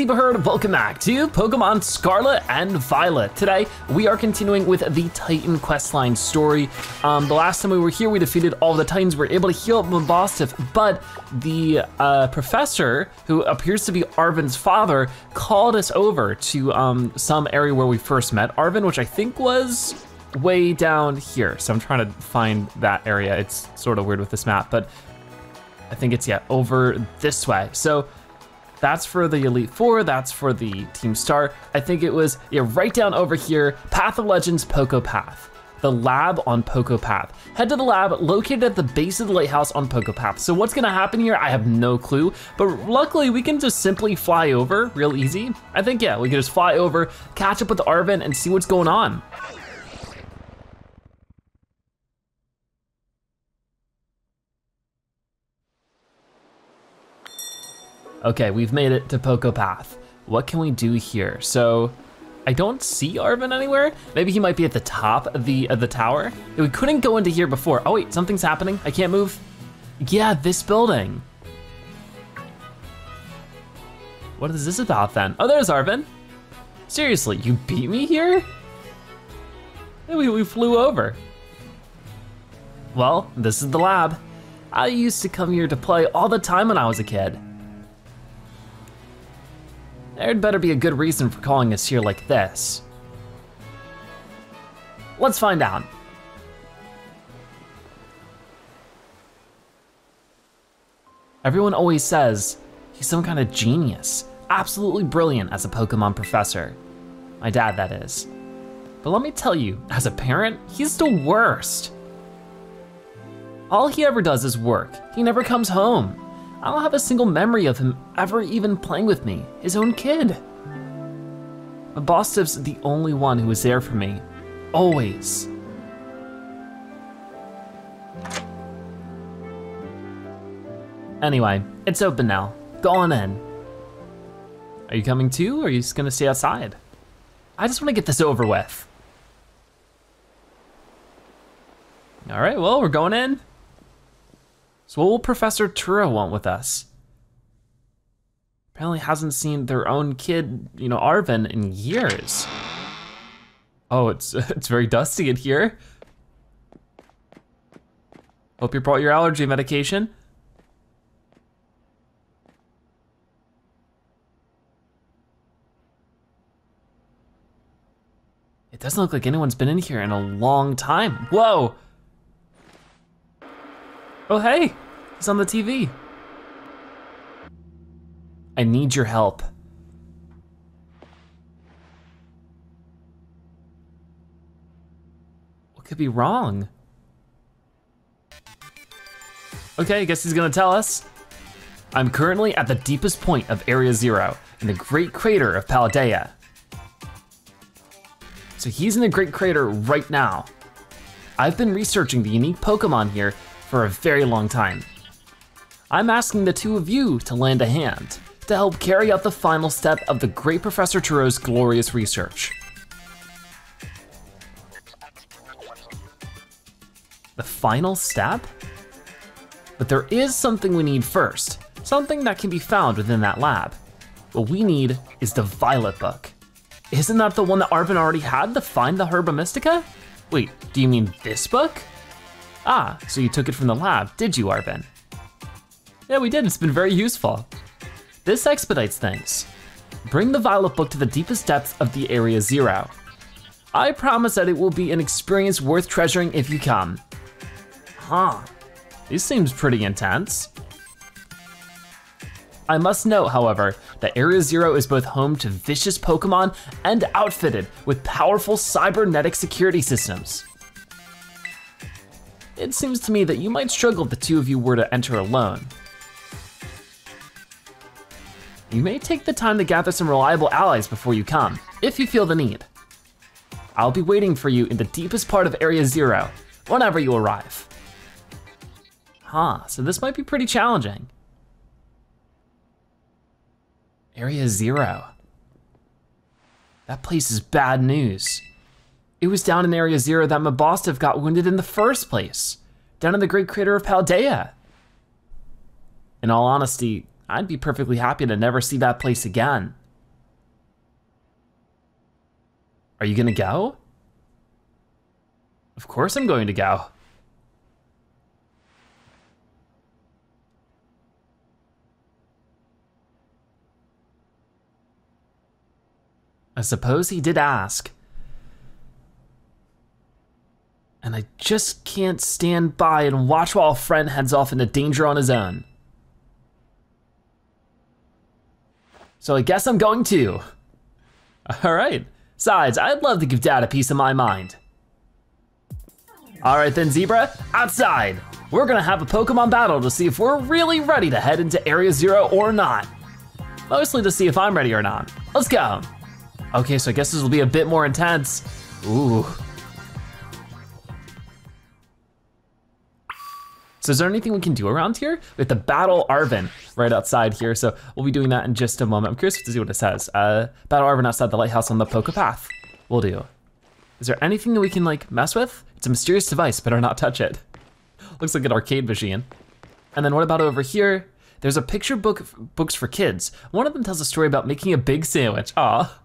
Zebra Herd, welcome back to Pokemon Scarlet and Violet. Today, we are continuing with the Titan questline story. Um, the last time we were here, we defeated all the Titans, we were able to heal up but the uh, professor, who appears to be Arven's father, called us over to um, some area where we first met Arven, which I think was way down here. So I'm trying to find that area. It's sort of weird with this map, but I think it's, yeah, over this way. So that's for the Elite Four, that's for the Team Star. I think it was, yeah, right down over here, Path of Legends Poco Path. The lab on Poco Path. Head to the lab located at the base of the lighthouse on Poco Path. So what's gonna happen here, I have no clue, but luckily we can just simply fly over real easy. I think, yeah, we can just fly over, catch up with Arven and see what's going on. Okay, we've made it to Poco Path. What can we do here? So, I don't see Arven anywhere. Maybe he might be at the top of the of the tower. We couldn't go into here before. Oh wait, something's happening. I can't move. Yeah, this building. What is this about then? Oh, there's Arven. Seriously, you beat me here? We, we flew over. Well, this is the lab. I used to come here to play all the time when I was a kid. There'd better be a good reason for calling us here like this. Let's find out. Everyone always says he's some kind of genius, absolutely brilliant as a Pokemon professor. My dad, that is. But let me tell you, as a parent, he's the worst. All he ever does is work. He never comes home. I don't have a single memory of him ever even playing with me, his own kid. But the only one who was there for me, always. Anyway, it's open now. Go on in. Are you coming too, or are you just gonna stay outside? I just wanna get this over with. All right, well, we're going in. So what will Professor Turo want with us? Apparently hasn't seen their own kid, you know, Arven in years. Oh, it's it's very dusty in here. Hope you brought your allergy medication. It doesn't look like anyone's been in here in a long time. Whoa! Oh, hey, he's on the TV. I need your help. What could be wrong? Okay, I guess he's gonna tell us. I'm currently at the deepest point of Area Zero in the Great Crater of Paldea. So he's in the Great Crater right now. I've been researching the unique Pokemon here for a very long time. I'm asking the two of you to lend a hand to help carry out the final step of the great Professor Turo's glorious research. The final step? But there is something we need first, something that can be found within that lab. What we need is the Violet Book. Isn't that the one that Arven already had to find the Herba Mystica? Wait, do you mean this book? Ah, so you took it from the lab, did you, Arven? Yeah, we did, it's been very useful. This expedites things. Bring the Violet Book to the deepest depths of the Area Zero. I promise that it will be an experience worth treasuring if you come. Huh, this seems pretty intense. I must note, however, that Area Zero is both home to vicious Pokemon and outfitted with powerful cybernetic security systems it seems to me that you might struggle if the two of you were to enter alone. You may take the time to gather some reliable allies before you come, if you feel the need. I'll be waiting for you in the deepest part of Area Zero, whenever you arrive. Huh, so this might be pretty challenging. Area Zero. That place is bad news. It was down in Area Zero that Mabosstiff got wounded in the first place, down in the Great Crater of Paldea. In all honesty, I'd be perfectly happy to never see that place again. Are you gonna go? Of course I'm going to go. I suppose he did ask. And I just can't stand by and watch while a friend heads off into danger on his own. So I guess I'm going to. All right, besides, I'd love to give dad a piece of my mind. All right then, Zebra, outside. We're gonna have a Pokemon battle to see if we're really ready to head into Area Zero or not. Mostly to see if I'm ready or not. Let's go. Okay, so I guess this will be a bit more intense. Ooh. So is there anything we can do around here? We have to battle Arven right outside here, so we'll be doing that in just a moment. I'm curious to see what it says. Uh, battle Arven outside the lighthouse on the Poke Path. We'll do. Is there anything that we can like mess with? It's a mysterious device, better not touch it. Looks like an arcade machine. And then what about over here? There's a picture book books for kids. One of them tells a story about making a big sandwich. Ah.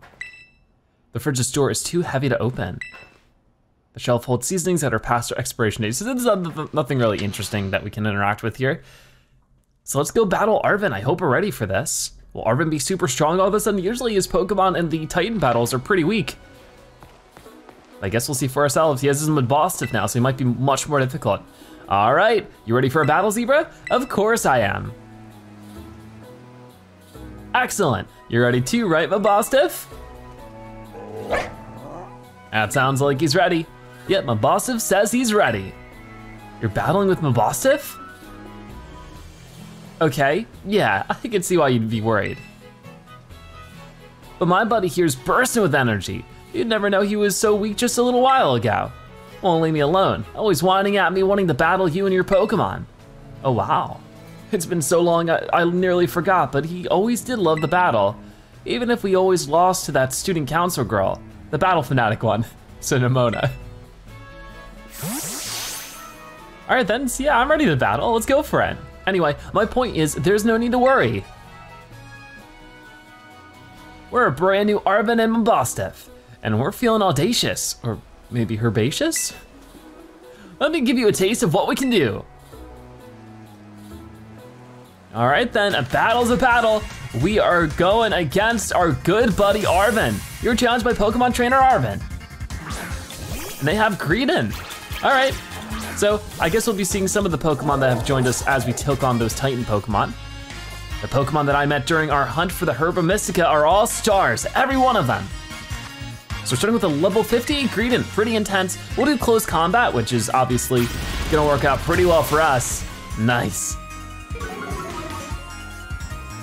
The fridge's door is too heavy to open. The shelf holds seasonings that are past their expiration date. So there's nothing really interesting that we can interact with here. So let's go battle Arven. I hope we're ready for this. Will Arven be super strong all of a sudden? Usually his Pokemon and the Titan battles are pretty weak. I guess we'll see for ourselves. He has his Mabosstiff now, so he might be much more difficult. All right, you ready for a battle, Zebra? Of course I am. Excellent. You're ready too, right, Mabosstiff? That sounds like he's ready. Yep, Mabosstiff says he's ready. You're battling with Mabosstiff? Okay, yeah, I can see why you'd be worried. But my buddy here's bursting with energy. You'd never know he was so weak just a little while ago. Won't leave me alone, always whining at me wanting to battle you and your Pokemon. Oh wow. It's been so long I, I nearly forgot, but he always did love the battle. Even if we always lost to that student council girl, the battle fanatic one, Cinnamona. All right then, so yeah, I'm ready to battle, let's go for it. Anyway, my point is there's no need to worry. We're a brand new Arven and Mabosstiff and we're feeling audacious, or maybe herbaceous? Let me give you a taste of what we can do. All right then, a battle's a battle. We are going against our good buddy Arven. You're challenged by Pokemon trainer Arven. And they have Greedent. All right, so I guess we'll be seeing some of the Pokemon that have joined us as we took on those Titan Pokemon. The Pokemon that I met during our hunt for the Herba Mystica are all stars, every one of them. So starting with a level 50 Greedent, pretty intense. We'll do close combat, which is obviously gonna work out pretty well for us. Nice.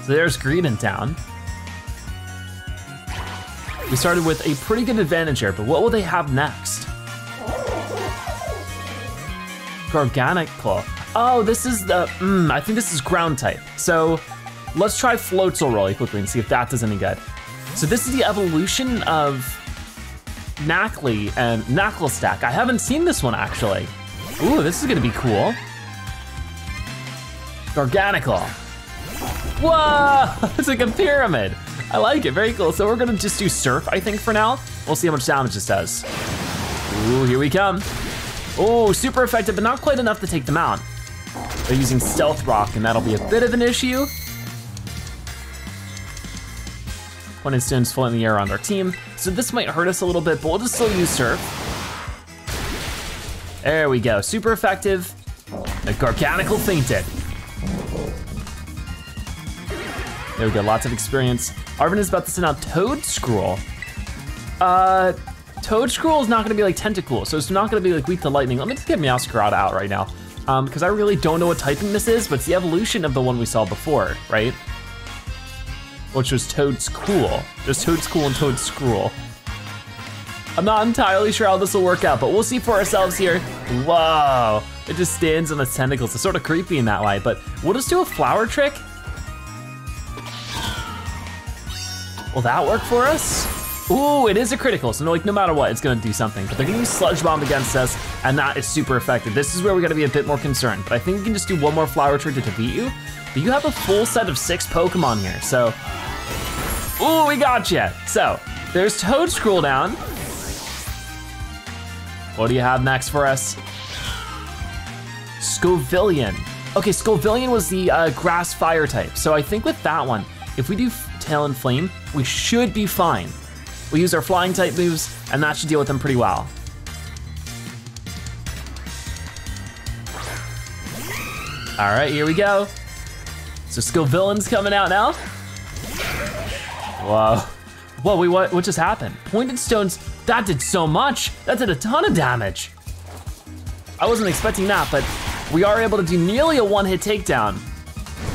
So there's Greedent down. We started with a pretty good advantage here, but what will they have next? Organic Claw. Oh, this is the, mm, I think this is ground type. So let's try Floatzel really quickly and see if that does any good. So this is the evolution of Nacli and Naclstack. I haven't seen this one actually. Ooh, this is gonna be cool. Garganacl. Whoa, it's like a pyramid. I like it, very cool. So we're gonna just do Surf, I think, for now. We'll see how much damage this does. Ooh, here we come. Oh, super effective, but not quite enough to take them out. They're using Stealth Rock, and that'll be a bit of an issue. One instance floating in the air around our team. So this might hurt us a little bit, but we'll just still use Surf. There we go, super effective. The Garganacl fainted. There we go, lots of experience. Arven is about to send out Toedscruel. Uh, Toedscruel is not gonna be like Tentacool, so it's not gonna be like weak to lightning. Let me just get Meowscarada out right now. Um, because I really don't know what typing this is, but it's the evolution of the one we saw before, right? which was Toedscool. There's Toedscool and Toedscruel. I'm not entirely sure how this will work out, but we'll see for ourselves here. Whoa, it just stands on its tentacles. It's sort of creepy in that way, but we'll just do a flower trick. Will that work for us? Ooh, it is a critical, so no, like no matter what, it's gonna do something. But they're gonna use Sludge Bomb against us, and that is super effective. This is where we gotta be a bit more concerned, but I think we can just do one more flower trick to defeat you. But you have a full set of six Pokemon here, so. Ooh, we got you. So, there's Toedscruel down. What do you have next for us? Scovillain. Okay, Scovillain was the uh, grass fire type. So I think with that one, if we do Talonflame, we should be fine. We use our flying type moves and that should deal with them pretty well. All right, here we go. So Scovillain's coming out now. Whoa. Whoa, wait, what, what just happened? Pointed stones, that did so much. That did a ton of damage. I wasn't expecting that, but we are able to do nearly a one hit takedown.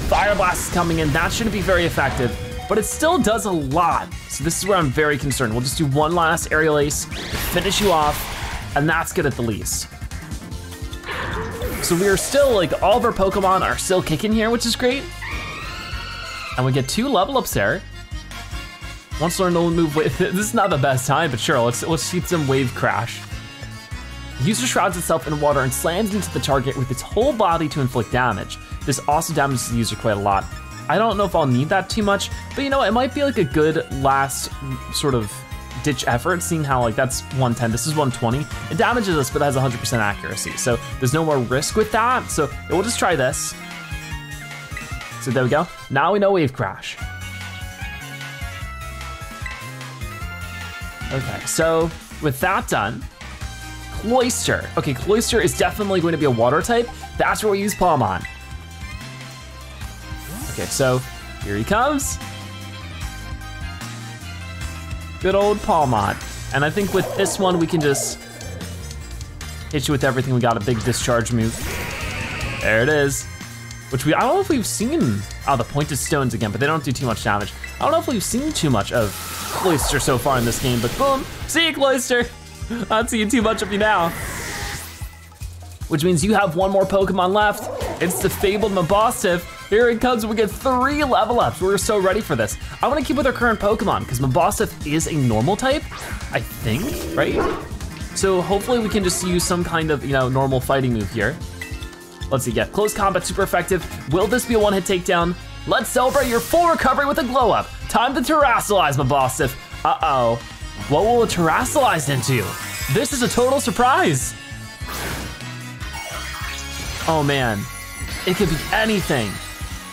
Fire Blast is coming in, that shouldn't be very effective, but it still does a lot. So this is where I'm very concerned. We'll just do one last aerial ace, finish you off, and that's good at the least. So we are still, like, all of our Pokemon are still kicking here, which is great. And we get two level ups there. Once learned to move, this is not the best time, but sure, let's, let's shoot some Wave Crash. User shrouds itself in water and slams into the target with its whole body to inflict damage. This also damages the user quite a lot. I don't know if I'll need that too much, but you know, it might be like a good last sort of ditch effort, seeing how like that's 110, this is 120. It damages us, but has 100% accuracy. So there's no more risk with that. So we'll just try this. So there we go. Now we know Wave Crash. Okay, so with that done, Cloyster. Okay, Cloyster is definitely going to be a water type. That's where we use Pawmot. Okay, so here he comes. Good old Pawmot. And I think with this one, we can just hit you with everything. We got a big discharge move. There it is. Which we, I don't know if we've seen, oh, the pointed stones again, but they don't do too much damage. I don't know if we've seen too much of Cloyster so far in this game, but boom, see you, Cloyster. Not seeing too much of you now. Which means you have one more Pokemon left. It's the fabled Mabosstiff. Here it comes, we get three level ups. We're so ready for this. I wanna keep with our current Pokemon because Mabosstiff is a normal type, I think, right? So hopefully we can just use some kind of, you know, normal fighting move here. Let's see, yeah, close combat, super effective. Will this be a one hit takedown? Let's celebrate your full recovery with a glow up. Time to terastallize Mabosstiff. Uh-oh, what will it terastallize into? This is a total surprise. Oh man, it could be anything.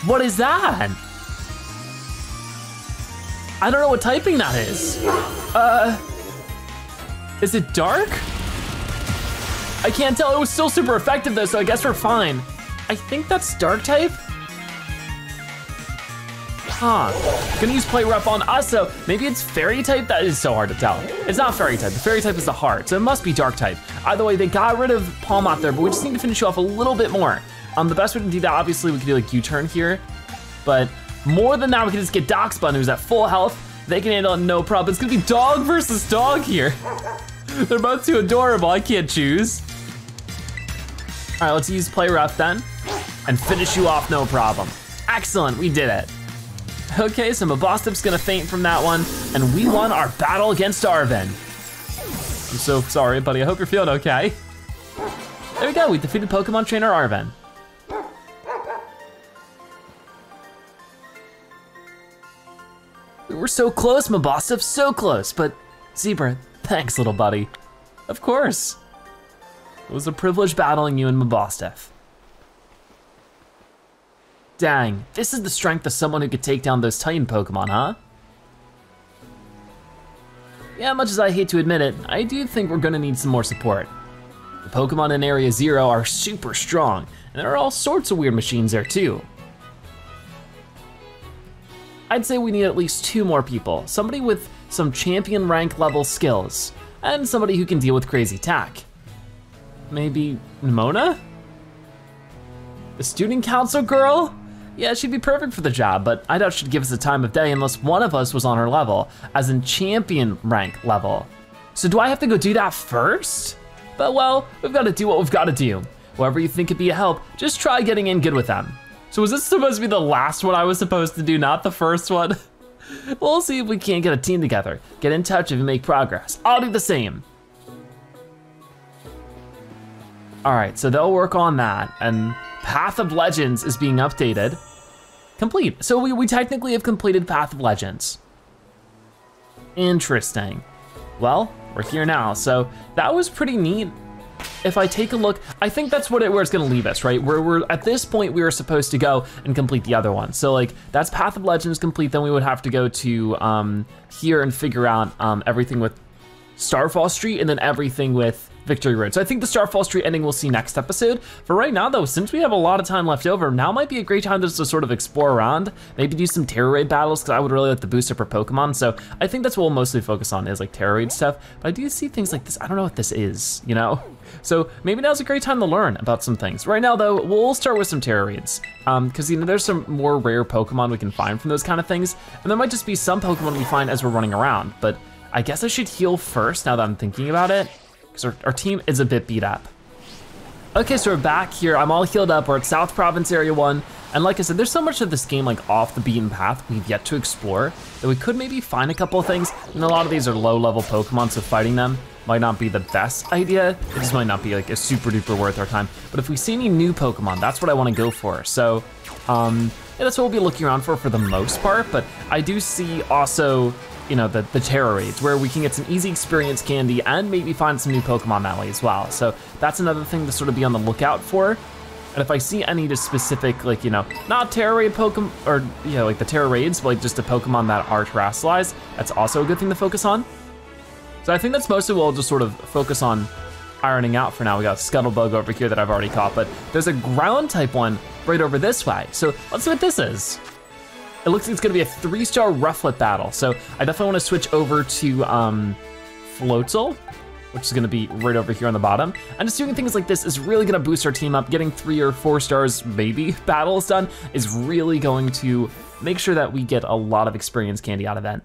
What is that? I don't know what typing that is. Uh, is it dark? I can't tell, it was still super effective though, so I guess we're fine. I think that's dark type? Huh, gonna use play rough on us, so maybe it's fairy type? That is so hard to tell. It's not fairy type, the fairy type is the heart, so it must be dark type. Either way, they got rid of Pawmot there, but we just need to finish you off a little bit more. Um, the best way to do that, obviously, we could do like U-turn here, but more than that, we can just get Dachsbun, who's at full health. They can handle it no problem. It's gonna be dog versus dog here. They're both too adorable, I can't choose. All right, let's use play rough then, and finish you off no problem. Excellent, we did it. Okay, so Mabosstiff's gonna faint from that one, and we won our battle against Arven. I'm so sorry, buddy, I hope you're feeling okay. There we go, we defeated Pokemon Trainer Arven. Were so close, Mabosstiff, so close, but Zebra, thanks, little buddy. Of course. It was a privilege battling you and Mabosstiff. Dang, this is the strength of someone who could take down those Titan Pokemon, huh? Yeah, much as I hate to admit it, I do think we're gonna need some more support. The Pokemon in Area Zero are super strong, and there are all sorts of weird machines there too. I'd say we need at least two more people. Somebody with some champion rank level skills, and somebody who can deal with crazy attack. Maybe Mona? The student council girl? Yeah, she'd be perfect for the job, but I doubt she'd give us the time of day unless one of us was on her level, as in champion rank level. So do I have to go do that first? But well, we've gotta do what we've gotta do. Whoever you think could be a help, just try getting in good with them. So was this supposed to be the last one I was supposed to do, not the first one? we'll see if we can't get a team together. Get in touch if you make progress. I'll do the same. All right, so they'll work on that, and Path of Legends is being updated. Complete, so we, we technically have completed Path of Legends. Interesting. Well, we're here now. So that was pretty neat. If I take a look, I think that's what it, where it's gonna leave us, right? Where we're at this point, we were supposed to go and complete the other one. So like that's Path of Legends complete. Then we would have to go to um, here and figure out um, everything with Starfall Street and then everything with Victory Road. So I think the Starfall Street ending we'll see next episode. For right now though, since we have a lot of time left over, now might be a great time just to sort of explore around, maybe do some Tera Raid battles, because I would really like the booster for Pokemon. So I think that's what we'll mostly focus on is like Tera Raid stuff. But I do see things like this, I don't know what this is, you know? So maybe now's a great time to learn about some things. Right now though, we'll start with some Tera Raids. Um, cause you know, there's some more rare Pokemon we can find from those kind of things. And there might just be some Pokemon we find as we're running around, but I guess I should heal first now that I'm thinking about it because our, our team is a bit beat up. Okay, so we're back here. I'm all healed up. We're at South Province Area 1. And like I said, there's so much of this game like off the beaten path we've yet to explore that we could maybe find a couple things. And a lot of these are low level Pokemon, so fighting them might not be the best idea. It just might not be like a super duper worth our time. But if we see any new Pokemon, that's what I wanna go for. So, um, yeah, that's what we'll be looking around for for the most part. But I do see also you know, the, the Tera Raids, where we can get some easy experience candy and maybe find some new Pokemon that way as well. So that's another thing to sort of be on the lookout for. And if I see any just specific, like, you know, not Tera Raid Pokemon, or, you know, like the Tera Raids, but like just a Pokemon that are terrestrialized, that's also a good thing to focus on. So I think that's mostly what I'll just sort of focus on ironing out for now. We got Scuttlebug over here that I've already caught, but there's a ground type one right over this way. So let's see what this is. It looks like it's gonna be a three star Rufflet battle. So I definitely wanna switch over to um, Floatzel, which is gonna be right over here on the bottom. And just doing things like this is really gonna boost our team up. Getting three or four stars, maybe, battles done is really going to make sure that we get a lot of experience candy out of that.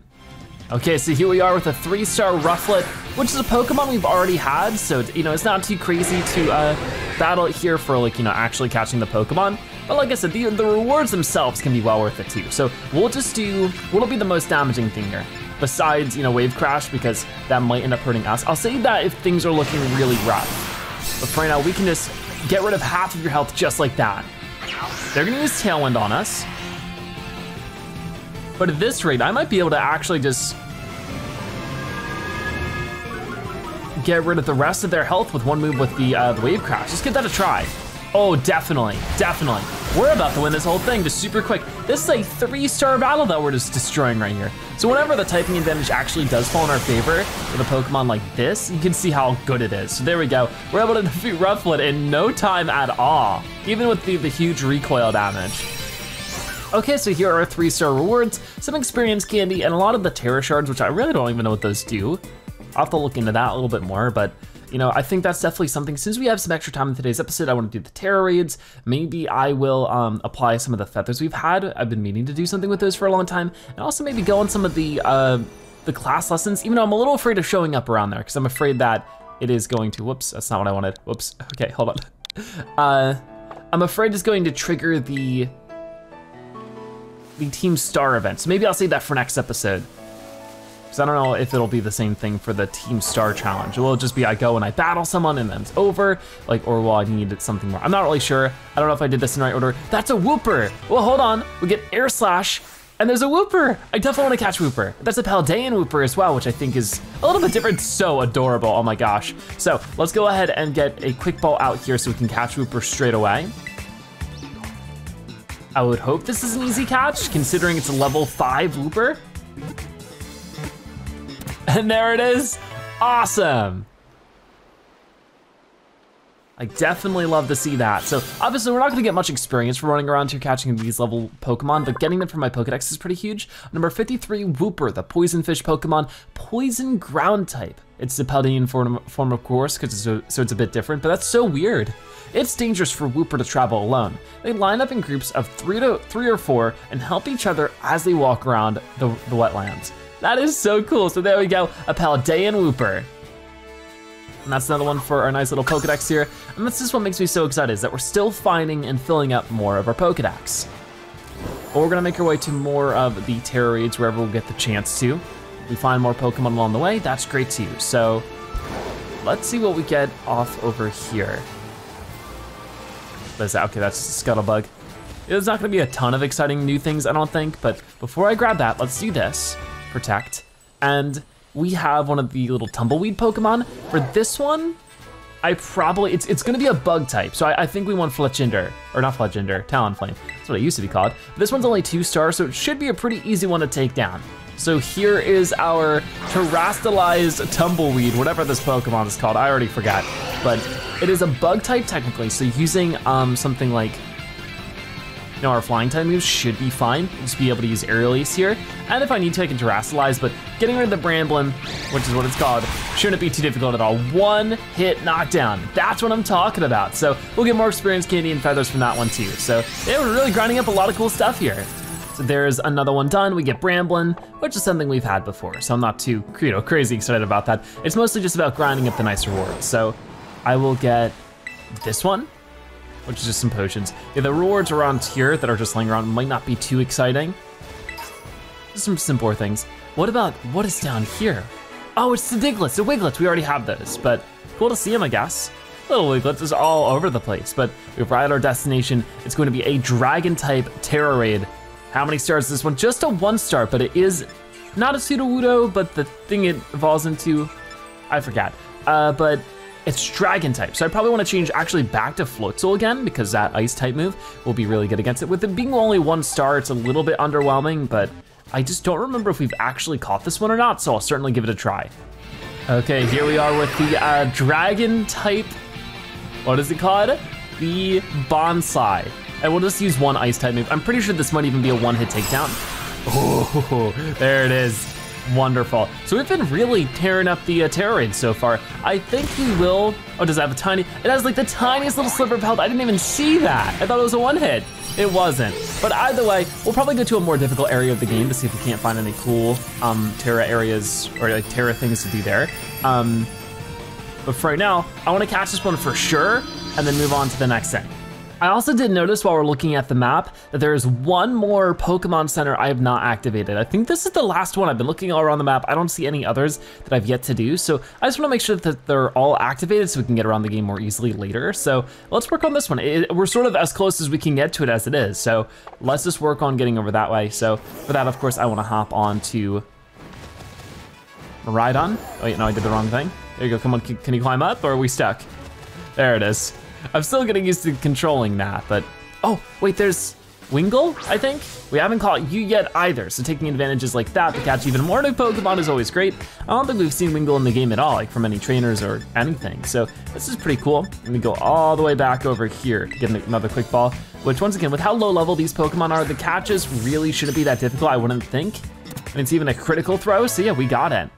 Okay, so here we are with a three star Rufflet, which is a Pokemon we've already had. So, you know, it's not too crazy to uh, battle it here for like, you know, actually catching the Pokemon. But like I said, the, the rewards themselves can be well worth it too. So we'll just do, what'll be the most damaging thing here? Besides, you know, Wave Crash, because that might end up hurting us. I'll say that if things are looking really rough. But for right now, we can just get rid of half of your health just like that. They're gonna use Tailwind on us. But at this rate, I might be able to actually just get rid of the rest of their health with one move with the, uh, the Wave Crash. Just give that a try. Oh, definitely, definitely. We're about to win this whole thing just super quick. This is a three star battle that we're just destroying right here. So whenever the typing advantage actually does fall in our favor with a Pokemon like this, you can see how good it is. So there we go. We're able to defeat Rufflet in no time at all, even with the, the huge recoil damage. Okay, so here are three star rewards, some experience candy, and a lot of the Tera Shards, which I really don't even know what those do. I'll have to look into that a little bit more, but you know, I think that's definitely something. Since we have some extra time in today's episode, I want to do the Tera Raids. Maybe I will um, apply some of the feathers we've had. I've been meaning to do something with those for a long time, and also maybe go on some of the uh, the class lessons. Even though I'm a little afraid of showing up around there, because I'm afraid that it is going to. Whoops, that's not what I wanted. Whoops. Okay, hold on. Uh, I'm afraid it's going to trigger the the Team Star event. So maybe I'll save that for next episode. Because I don't know if it'll be the same thing for the Team Star Challenge. It Will just be I go and I battle someone and then it's over? Like, or will I need something more? I'm not really sure. I don't know if I did this in the right order. That's a Wooper! Well, hold on. We get Air Slash and there's a Wooper! I definitely want to catch Wooper. That's a Paldean Wooper as well, which I think is a little bit different. So adorable, oh my gosh. So let's go ahead and get a quick ball out here so we can catch Wooper straight away. I would hope this is an easy catch, considering it's a level five Wooper. And there it is. Awesome. I definitely love to see that. So obviously we're not gonna get much experience from running around here catching these level Pokemon, but getting them from my Pokedex is pretty huge. Number 53, Wooper, the poison fish Pokemon, poison ground type. It's the Paldean form, form of course, because it's a, so it's a bit different, but that's so weird. It's dangerous for Wooper to travel alone. They line up in groups of three to three or four and help each other as they walk around the, the wetlands. That is so cool. So there we go, a Paldean Wooper. And that's another one for our nice little Pokedex here. And this is what makes me so excited, is that we're still finding and filling up more of our Pokedex. But we're gonna make our way to more of the Tera Raids wherever we'll get the chance to. We find more Pokemon along the way, that's great too. So let's see what we get off over here. What is that? Okay, that's Scuttlebug. There's not gonna be a ton of exciting new things, I don't think, but before I grab that, let's do this protect. And we have one of the little tumbleweed Pokemon. For this one, I probably, it's, it's gonna be a bug type. So I, I think we want Fletchinder, or not Fletchinder, Talonflame. That's what it used to be called. This one's only two stars, so it should be a pretty easy one to take down. So here is our terastallized tumbleweed, whatever this Pokemon is called, I already forgot. But it is a bug type technically, so using um, something like know, our flying type moves should be fine. Just be able to use Aerial Ace here. And if I need to, I can Terastallize, but getting rid of the Bramblin, which is what it's called, shouldn't be too difficult at all. One hit knockdown, that's what I'm talking about. So we'll get more experience candy and feathers from that one too. So yeah, we're really grinding up a lot of cool stuff here. So there's another one done. We get Bramblin, which is something we've had before. So I'm not too, you know, crazy excited about that. It's mostly just about grinding up the nice rewards. So I will get this one, which is just some potions. Yeah, the rewards around here that are just laying around might not be too exciting. Just some simpler things. What about, what is down here? Oh, it's the Digletts, the Wigletts, we already have those, but cool to see them, I guess. Little Wigletts is all over the place, but we've arrived at our destination. It's going to be a dragon type Tera Raid. How many stars is this one? Just a one star, but it is not a Sudowoodo, but the thing it evolves into, I forgot. Uh, but it's dragon type, so I probably wanna change actually back to Floatzel again because that ice type move will be really good against it. With it being only one star, it's a little bit underwhelming, but I just don't remember if we've actually caught this one or not, so I'll certainly give it a try. Okay, here we are with the uh, dragon type, what is it called? The Bonsai. And we'll just use one ice type move. I'm pretty sure this might even be a one hit takedown. Oh, there it is. Wonderful. So we've been really tearing up the uh, Tera so far. I think we will, oh, does it have a tiny, it has like the tiniest little sliver of health. I didn't even see that. I thought it was a one hit. It wasn't. But either way, we'll probably go to a more difficult area of the game to see if we can't find any cool um, Tera areas or like Tera things to do there. Um, but for right now, I wanna catch this one for sure and then move on to the next thing. I also did notice while we're looking at the map that there is one more Pokemon Center I have not activated. I think this is the last one. I've been looking all around the map. I don't see any others that I've yet to do. So I just wanna make sure that they're all activated so we can get around the game more easily later. So let's work on this one. It, we're sort of as close as we can get to it as it is. So let's just work on getting over that way. So for that, of course, I wanna hop on to Rhydon. Oh wait, no, I did the wrong thing. There you go, come on, can, can you climb up or are we stuck? There it is. I'm still getting used to controlling that, but, oh, wait, there's Wingull, I think? We haven't caught you yet either, so taking advantages like that to catch even more new Pokemon is always great. I don't think we've seen Wingull in the game at all, like from any trainers or anything, so this is pretty cool. Let me go all the way back over here to get another quick ball, which once again, with how low level these Pokemon are, the catches really shouldn't be that difficult, I wouldn't think. And it's even a critical throw, so yeah, we got it.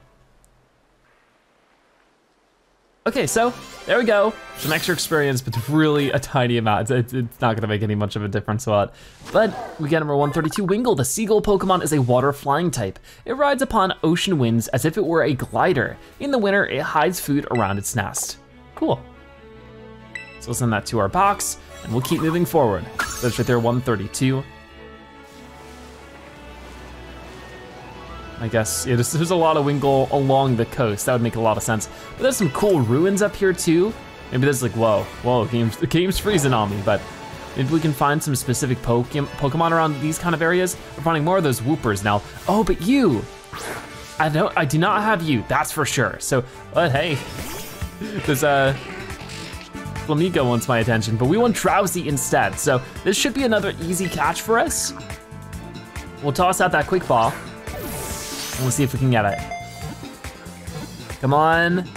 Okay, so there we go. Some extra experience, but really a tiny amount. It's, it's, not gonna make any much of a difference what. But we get number 132, Wingull. The seagull Pokemon is a water flying type. It rides upon ocean winds as if it were a glider. In the winter, it hides food around its nest. Cool. So we'll send that to our box and we'll keep moving forward. That's right there, 132. I guess. Yeah, there's, there's a lot of Wingull along the coast. That would make a lot of sense. But there's some cool ruins up here too. Maybe there's like, whoa, whoa, game's, the game's freezing on me, but maybe we can find some specific Pokemon around these kind of areas. We're finding more of those Woopers now. Oh, but you, I don't, I do not have you, that's for sure. So, but hey, there's uh, a, Flamigo wants my attention, but we want Drowzee instead. So this should be another easy catch for us. We'll toss out that quick ball. We'll see if we can get it. Come on.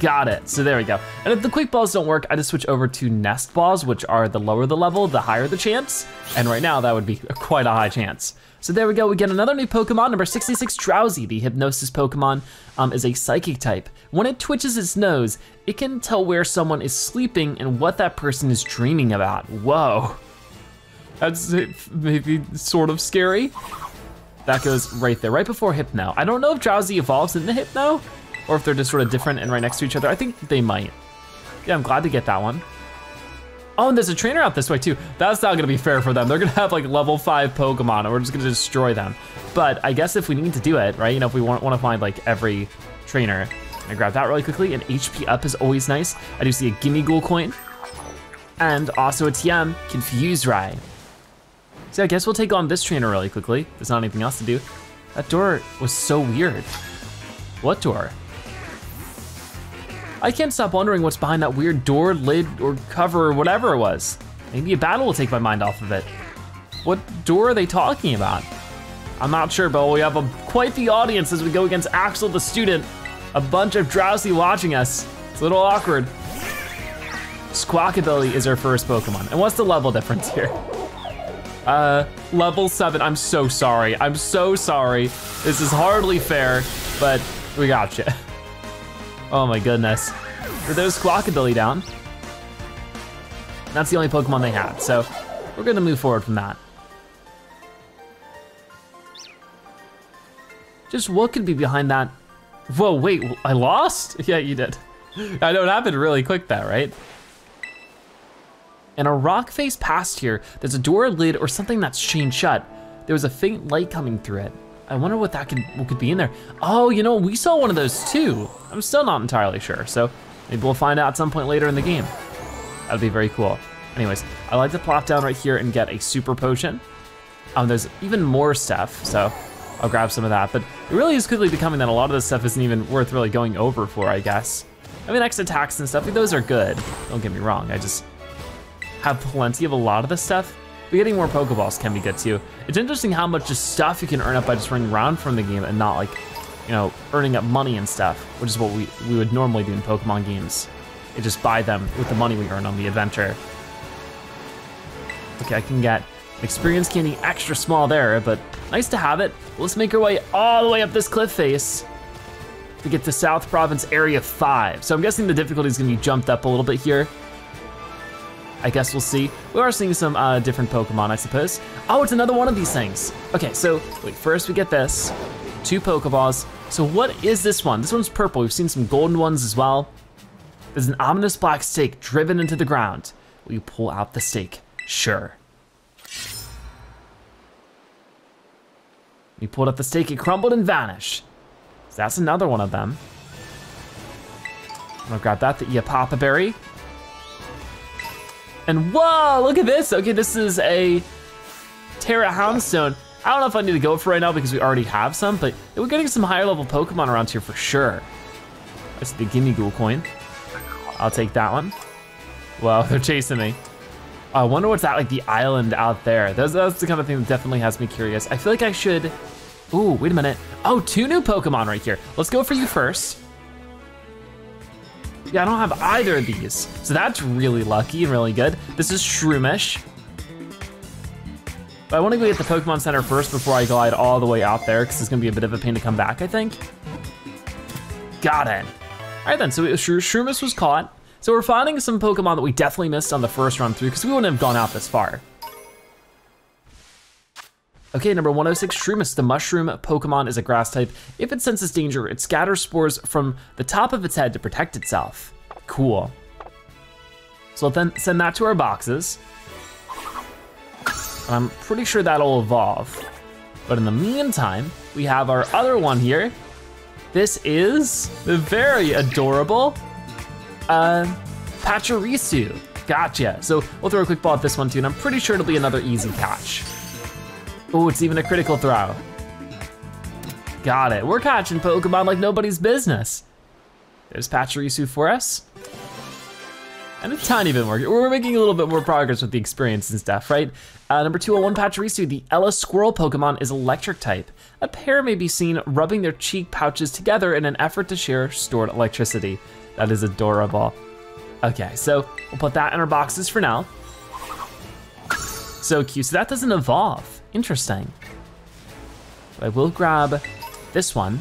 Got it, so there we go. And if the quick balls don't work, I just switch over to nest balls, which are the lower the level, the higher the chance. And right now that would be quite a high chance. So there we go, we get another new Pokemon, number 66, Drowzee. The Hypnosis Pokemon um, is a psychic type. When it twitches its nose, it can tell where someone is sleeping and what that person is dreaming about. Whoa. That's maybe sort of scary. That goes right there, right before Hypno. I don't know if Drowzee evolves into Hypno, or if they're just sort of different and right next to each other. I think they might. Yeah, I'm glad to get that one. Oh, and there's a trainer out this way too. That's not gonna be fair for them. They're gonna have like level five Pokemon and we're just gonna destroy them. But I guess if we need to do it, right? You know, if we want, want to find like every trainer, I grab that really quickly. And HP up is always nice. I do see a Gimmighoul coin and also a TM, Confuse Ray. So I guess we'll take on this trainer really quickly. There's not anything else to do. That door was so weird. What door? I can't stop wondering what's behind that weird door, lid, or cover, or whatever it was. Maybe a battle will take my mind off of it. What door are they talking about? I'm not sure, but we have a, quite the audience as we go against Axel the student. A bunch of Drowzee watching us. It's a little awkward. Squawkabilly is our first Pokemon. And what's the level difference here? Uh, level seven, I'm so sorry. I'm so sorry. This is hardly fair, but we got you. Oh my goodness. For those Squawkabilly down. That's the only Pokemon they had, so we're gonna move forward from that. Just what could be behind that? Whoa, wait, I lost? Yeah, you did. I know it happened really quick that, right? And a rock face past here, there's a door lid or something that's chained shut. There was a faint light coming through it. I wonder what that could what could be in there. Oh, you know, we saw one of those too. I'm still not entirely sure, so maybe we'll find out at some point later in the game. That'd be very cool. Anyways, I like to plop down right here and get a super potion. Um, there's even more stuff, so I'll grab some of that. But it really is quickly becoming that a lot of this stuff isn't even worth really going over for, I guess. I mean, X attacks and stuff, those are good. Don't get me wrong, I just have plenty of a lot of this stuff. But getting more Pokeballs can be good too. It's interesting how much just stuff you can earn up by just running around from the game and not like, you know, earning up money and stuff, which is what we, we would normally do in Pokemon games. You just buy them with the money we earn on the adventure. Okay, I can get experience candy extra small there, but nice to have it. Let's make our way all the way up this cliff face to get to South Province Area 5. So I'm guessing the difficulty is gonna be jumped up a little bit here. I guess we'll see. We are seeing some uh, different Pokemon, I suppose. Oh, it's another one of these things. Okay, so wait, first we get this, two Pokeballs. So what is this one? This one's purple. We've seen some golden ones as well. There's an ominous black stake driven into the ground. Will you pull out the stake? Sure. You pulled up the stake, it crumbled and vanished. So that's another one of them. I'm gonna grab that, the Iapapa berry. And whoa, look at this. Okay, this is a Tera Houndstone. I don't know if I need to go for right now because we already have some, but we're getting some higher level Pokemon around here for sure. That's the Gimmighoul coin. I'll take that one. Wow, they're chasing me. I wonder what's that like the island out there. That's, that's the kind of thing that definitely has me curious. I feel like I should, ooh, wait a minute. Oh, two new Pokemon right here. Let's go for you first. Yeah, I don't have either of these. So that's really lucky and really good. This is Shroomish. But I wanna go get the Pokemon Center first before I glide all the way out there because it's gonna be a bit of a pain to come back, I think. Got it. All right then, so Shroomish was caught. So we're finding some Pokemon that we definitely missed on the first run through because we wouldn't have gone out this far. Okay, number 106, Shroomish. The mushroom Pokemon is a grass type. If it senses danger, it scatters spores from the top of its head to protect itself. Cool. So we'll then send that to our boxes. I'm pretty sure that'll evolve. But in the meantime, we have our other one here. This is the very adorable uh, Pachirisu. Gotcha. So we'll throw a quick ball at this one too, and I'm pretty sure it'll be another easy catch. Oh, it's even a critical throw. Got it. We're catching Pokemon like nobody's business. There's Pachirisu for us. And a tiny bit more. We're making a little bit more progress with the experience and stuff, right? Uh, number 201, Pachirisu, the EleSquirrel Pokemon is electric type. A pair may be seen rubbing their cheek pouches together in an effort to share stored electricity. That is adorable. Okay, so we'll put that in our boxes for now. So cute, so that doesn't evolve. Interesting. I will grab this one.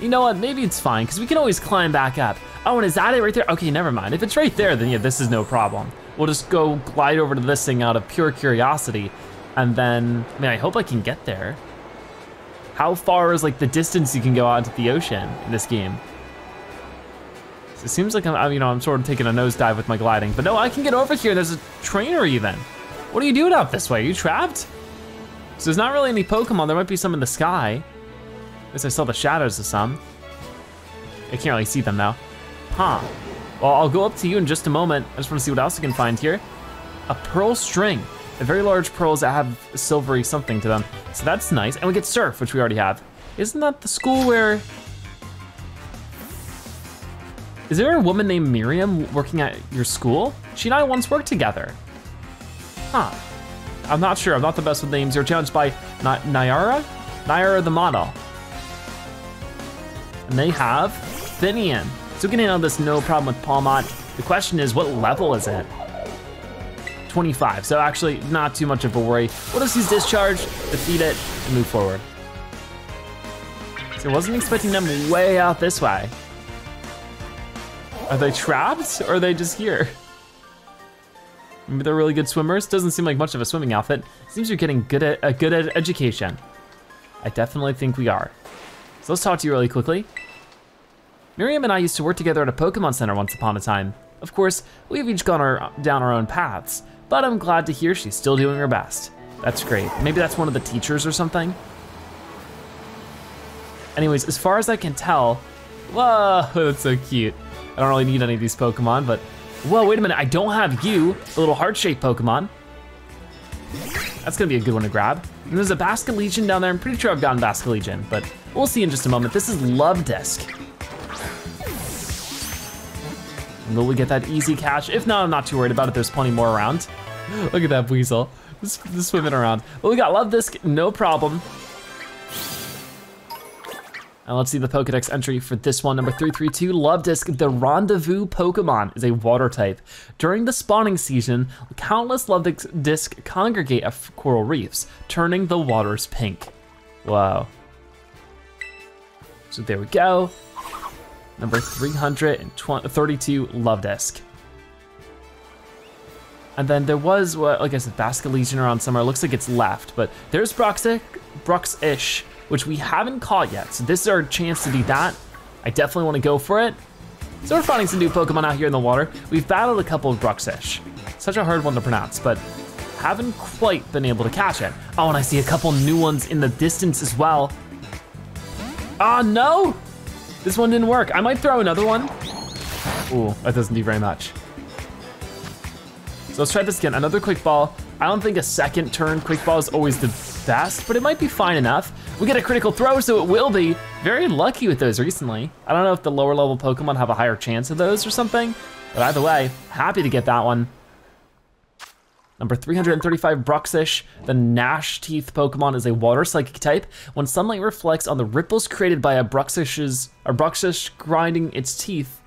You know what, maybe it's fine, because we can always climb back up. Oh, and is that it right there? Okay, never mind. If it's right there, then yeah, this is no problem. We'll just go glide over to this thing out of pure curiosity. And then, I mean, I hope I can get there. How far is like the distance you can go out into the ocean in this game? It seems like I'm, you know, I'm sort of taking a nosedive with my gliding, but no, I can get over here. There's a trainer even. What are you doing out this way? Are you trapped? So there's not really any Pokemon. There might be some in the sky. At least I saw the shadows of some. I can't really see them now. Huh. Well, I'll go up to you in just a moment. I just wanna see what else I can find here. A pearl string. The very large pearls that have silvery something to them. So that's nice. And we get surf, which we already have. Isn't that the school where, is there a woman named Miriam working at your school? She and I once worked together. Huh. I'm not sure, I'm not the best with names. You're challenged by Ny Nyara? Nyara the model. And they have Finizen. So we can handle this no problem with Pawmot. The question is, what level is it? 25, so actually not too much of a worry. What if he's discharged, defeat it, and move forward. So I wasn't expecting them way out this way. Are they trapped or are they just here? Maybe they're really good swimmers. Doesn't seem like much of a swimming outfit. Seems you're getting good at a good at education. I definitely think we are. So let's talk to you really quickly. Miriam and I used to work together at a Pokemon Center once upon a time. Of course, we've each gone our, down our own paths, but I'm glad to hear she's still doing her best. That's great. Maybe that's one of the teachers or something. Anyways, as far as I can tell, whoa, that's so cute. I don't really need any of these Pokemon, but whoa, wait a minute, I don't have you, the little heart-shaped Pokemon. That's gonna be a good one to grab. And there's a Basculegion down there. I'm pretty sure I've gotten Basculegion, but we'll see in just a moment. This is Luvdisc. Will we get that easy catch? If not, I'm not too worried about it. There's plenty more around. Look at that weasel, just, just swimming around. Well, we got Luvdisc, no problem. And let's see the Pokedex entry for this one, number 332, Luvdisc, the Rendezvous Pokemon, is a water type. During the spawning season, countless Luvdisc congregate at coral reefs, turning the waters pink. Wow. So there we go number 332, Luvdisc. And then there was, what, like I said, Basculegion around somewhere. It looks like it's left, but there's Bruxish, Bruxish, which we haven't caught yet. So this is our chance to do that. I definitely want to go for it. So we're finding some new Pokemon out here in the water. We've battled a couple of Bruxish. Such a hard one to pronounce, but haven't quite been able to catch it. Oh, and I see a couple new ones in the distance as well. Ah, oh, no! This one didn't work. I might throw another one. Ooh, that doesn't do very much. So let's try this again. Another quick ball. I don't think a second turn quick ball is always the best, but it might be fine enough. We get a critical throw, so it will be. Very lucky with those recently. I don't know if the lower level Pokemon have a higher chance of those or something, but either way, happy to get that one. Number 335, Bruxish. The Gnash Teeth Pokemon is a water psychic type. When sunlight reflects on the ripples created by a Bruxish's, a Bruxish grinding its teeth,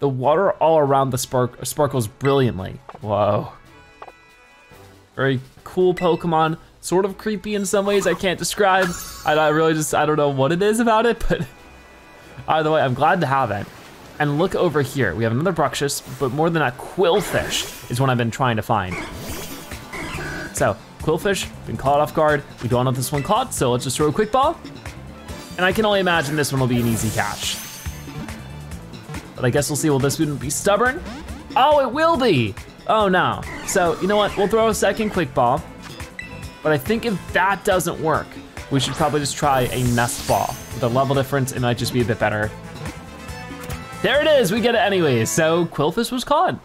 the water all around the spark sparkles brilliantly. Whoa. Very cool Pokemon. Sort of creepy in some ways I can't describe. I, I really just, I don't know what it is about it, but either way, I'm glad to have it. And look over here, we have another Bruxish, but more than that, Qwilfish is what I've been trying to find. So, Qwilfish, been caught off guard. We don't have this one caught, so let's just throw a quick ball. And I can only imagine this one will be an easy catch. But I guess we'll see, will this one be stubborn? Oh, it will be! Oh no. So, you know what, we'll throw a second quick ball. But I think if that doesn't work, we should probably just try a nest ball. The level difference, it might just be a bit better. There it is, we get it anyways. So Qwilfish was caught.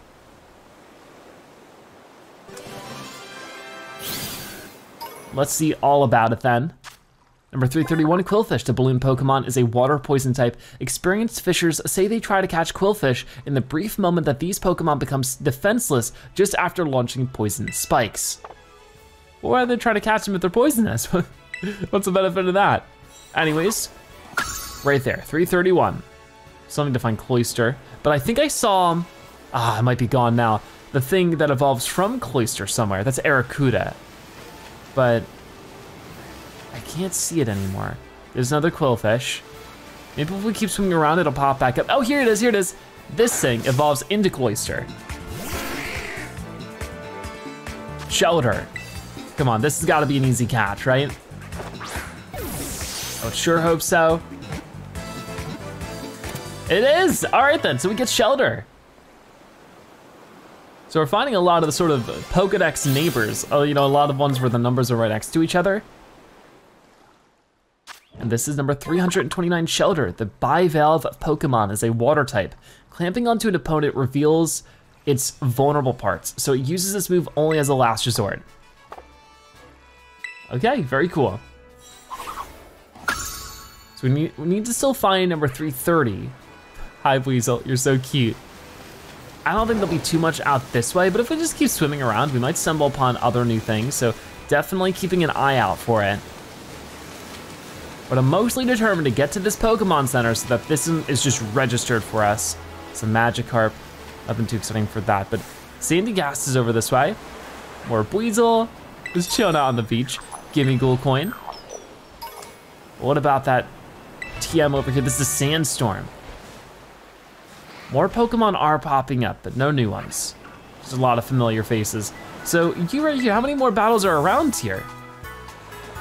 Let's see all about it then. Number 331, Qwilfish, the balloon Pokemon, is a water poison type. Experienced fishers say they try to catch Qwilfish in the brief moment that these Pokemon become defenseless just after launching poison spikes. Why are they trying to catch them if they're poisonous? What's the benefit of that? Anyways, right there, 331. Something to find Cloyster, but I think I saw, ah, it might be gone now. The thing that evolves from Cloyster somewhere, that's Arrokuda but I can't see it anymore. There's another Qwilfish. Maybe if we keep swinging around, it'll pop back up. Oh, here it is, here it is. This thing evolves into Cloyster. Shellder. Come on, this has gotta be an easy catch, right? I sure hope so. It is, all right then, so we get Shellder. So we're finding a lot of the sort of Pokedex neighbors, uh, you know, a lot of ones where the numbers are right next to each other. And this is number 329 Shellder. The Bivalve Pokemon is a water type. Clamping onto an opponent reveals its vulnerable parts, so it uses this move only as a last resort. So we need, we need to still find number 330. Hi, Weasel, you're so cute. I don't think there'll be too much out this way, but if we just keep swimming around, we might stumble upon other new things, so definitely keeping an eye out for it. But I'm mostly determined to get to this Pokemon Center so that this is just registered for us. It's Some Magikarp, nothing too exciting for that, but Sandy Sandygast is over this way. More Buizel, just chilling out on the beach. Gimme Gold Coin. What about that TM over here? This is Sandstorm. More Pokemon are popping up, but no new ones. There's a lot of familiar faces. So you right here, how many more battles are around here?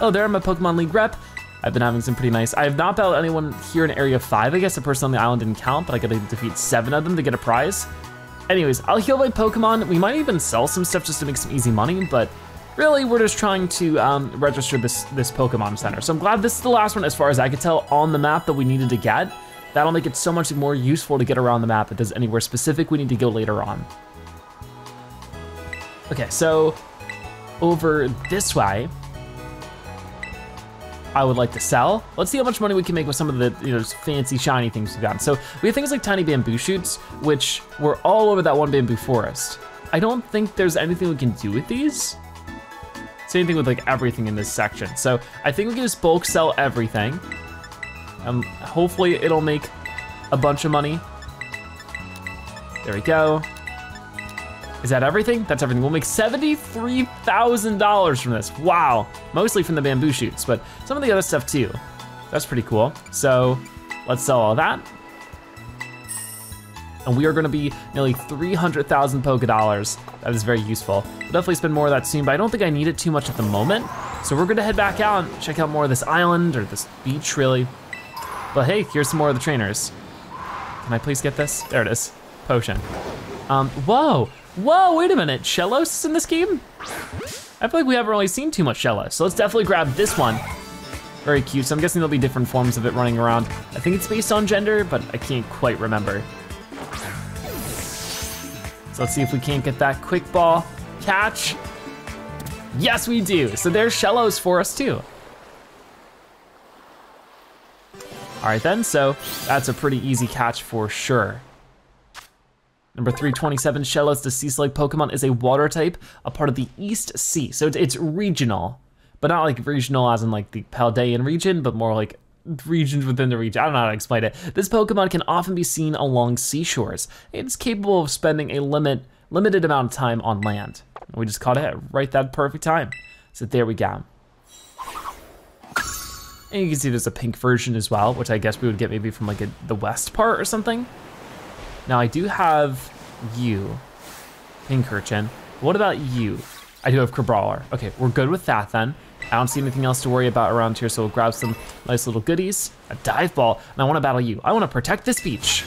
Oh, there, I'm a Pokemon League rep. I've been having some pretty nice, I have not battled anyone here in Area 5. I guess the person on the island didn't count, but I gotta defeat seven of them to get a prize. Anyways, I'll heal my Pokemon. We might even sell some stuff just to make some easy money, but really we're just trying to um, register this, this Pokemon Center. So I'm glad this is the last one as far as I could tell on the map that we needed to get. That'll make it so much more useful to get around the map if there's anywhere specific we need to go later on. Okay, so over this way, I would like to sell. Let's see how much money we can make with some of the you know fancy shiny things we've gotten. So we have things like tiny bamboo shoots, which were all over that one bamboo forest. I don't think there's anything we can do with these. Same thing with like everything in this section. So I think we can just bulk sell everything. Um, hopefully it'll make a bunch of money. There we go. Is that everything? That's everything. We'll make $73,000 from this. Wow. Mostly from the bamboo shoots, but some of the other stuff too. That's pretty cool. So let's sell all that. And we are gonna be nearly 300,000 Poké Dollars. That is very useful. We'll definitely spend more of that soon, but I don't think I need it too much at the moment. So we're gonna head back out and check out more of this island or this beach really. But hey, here's some more of the trainers. Can I please get this? There it is, potion. Um, whoa, whoa, wait a minute, Shellos is in this game? I feel like we haven't really seen too much Shellos, so let's definitely grab this one. Very cute, so I'm guessing there'll be different forms of it running around. I think it's based on gender, but I can't quite remember. So let's see if we can't get that quick ball catch. Yes, we do. So there's Shellos for us too. All right then, so that's a pretty easy catch for sure. Number 327, Shellos, the sea-slug Pokemon, is a water type, a part of the East Sea. So it's, it's regional, but not like regional as in like the Paldean region, but more like regions within the region. I don't know how to explain it. This Pokemon can often be seen along seashores. It's capable of spending a limit, limited amount of time on land. We just caught it right that perfect time. So there we go. And you can see there's a pink version as well, which I guess we would get maybe from like a, the west part or something. Now I do have you, Pincurchin. What about you? I do have Crabrawler. Okay, we're good with that then. I don't see anything else to worry about around here, so we'll grab some nice little goodies. A dive ball, and I wanna battle you. I wanna protect this beach.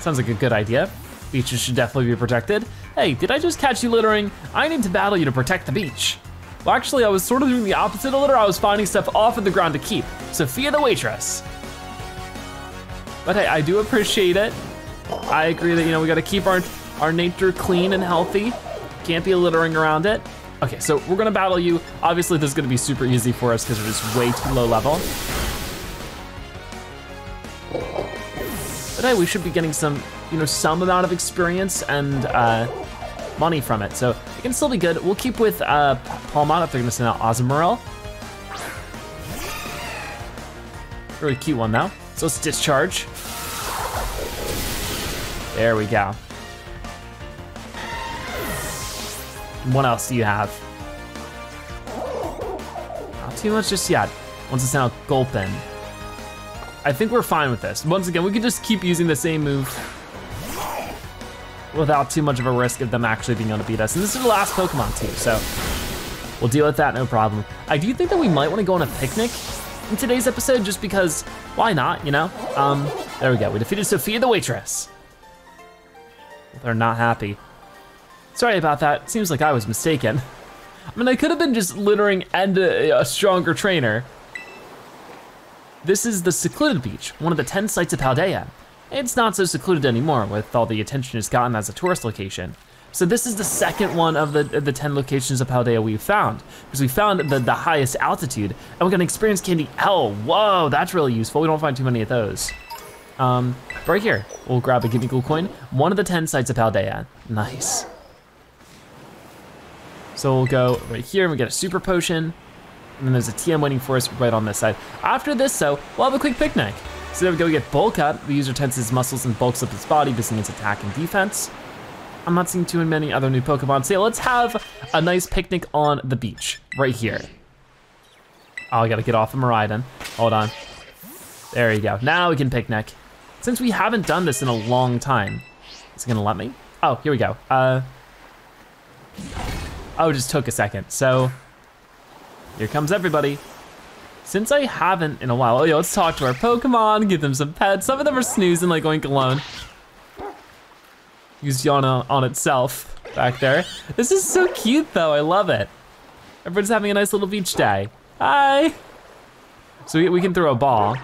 Sounds like a good idea. Beaches should definitely be protected. Hey, did I just catch you littering? I need to battle you to protect the beach. Well, actually, I was sort of doing the opposite of litter. I was finding stuff off of the ground to keep. Sophia the waitress. But hey, I do appreciate it. I agree that, you know, we gotta keep our, our nature clean and healthy. Can't be littering around it. Okay, so we're gonna battle you. Obviously, this is gonna be super easy for us because we're just way too low level. But hey, we should be getting some, you know, some amount of experience and uh, money from it. So it can still be good. We'll keep with uh, Pawmot if they're gonna send out Azumarill. Really cute one though. So let's discharge. There we go. What else do you have? Not too much just yet. Once it's now Gulpin. I think we're fine with this. Once again, we can just keep using the same move without too much of a risk of them actually being able to beat us. And this is the last Pokemon too, so we'll deal with that, no problem. I do think that we might wanna go on a picnic in today's episode just because, why not, you know? Um, there we go, we defeated Sophia the waitress. They're not happy. Sorry about that, seems like I was mistaken. I mean, I could have been just littering and a, a stronger trainer. This is the secluded beach, one of the 10 sites of Paldea. It's not so secluded anymore with all the attention it's gotten as a tourist location. So this is the second one of the, the 10 locations of Paldea we've found. Because we found the, the highest altitude and we're gonna experience Candy L. Whoa, that's really useful. We don't find too many of those. Um, right here, we'll grab a Gimme coin. One of the 10 sites of Paldea. Nice. So we'll go right here and we get a super potion. And then there's a TM waiting for us right on this side. After this, so we'll have a quick picnic. So there we go, we get bulk up. The user tenses his muscles and bulks up his body, boosting its attack and defense. I'm not seeing too many other new Pokemon. So yeah, let's have a nice picnic on the beach, right here. Oh, I gotta get off of Miraidon. Hold on. There you go, now we can picnic. Since we haven't done this in a long time, is it gonna let me? Oh, here we go. Uh, oh, it just took a second. So, here comes everybody. Since I haven't in a while, oh yeah, let's talk to our Pokemon, give them some pets. Some of them are snoozing like going alone. Use Yana on itself back there. This is so cute though, I love it. Everyone's having a nice little beach day. Hi. So we, we can throw a ball.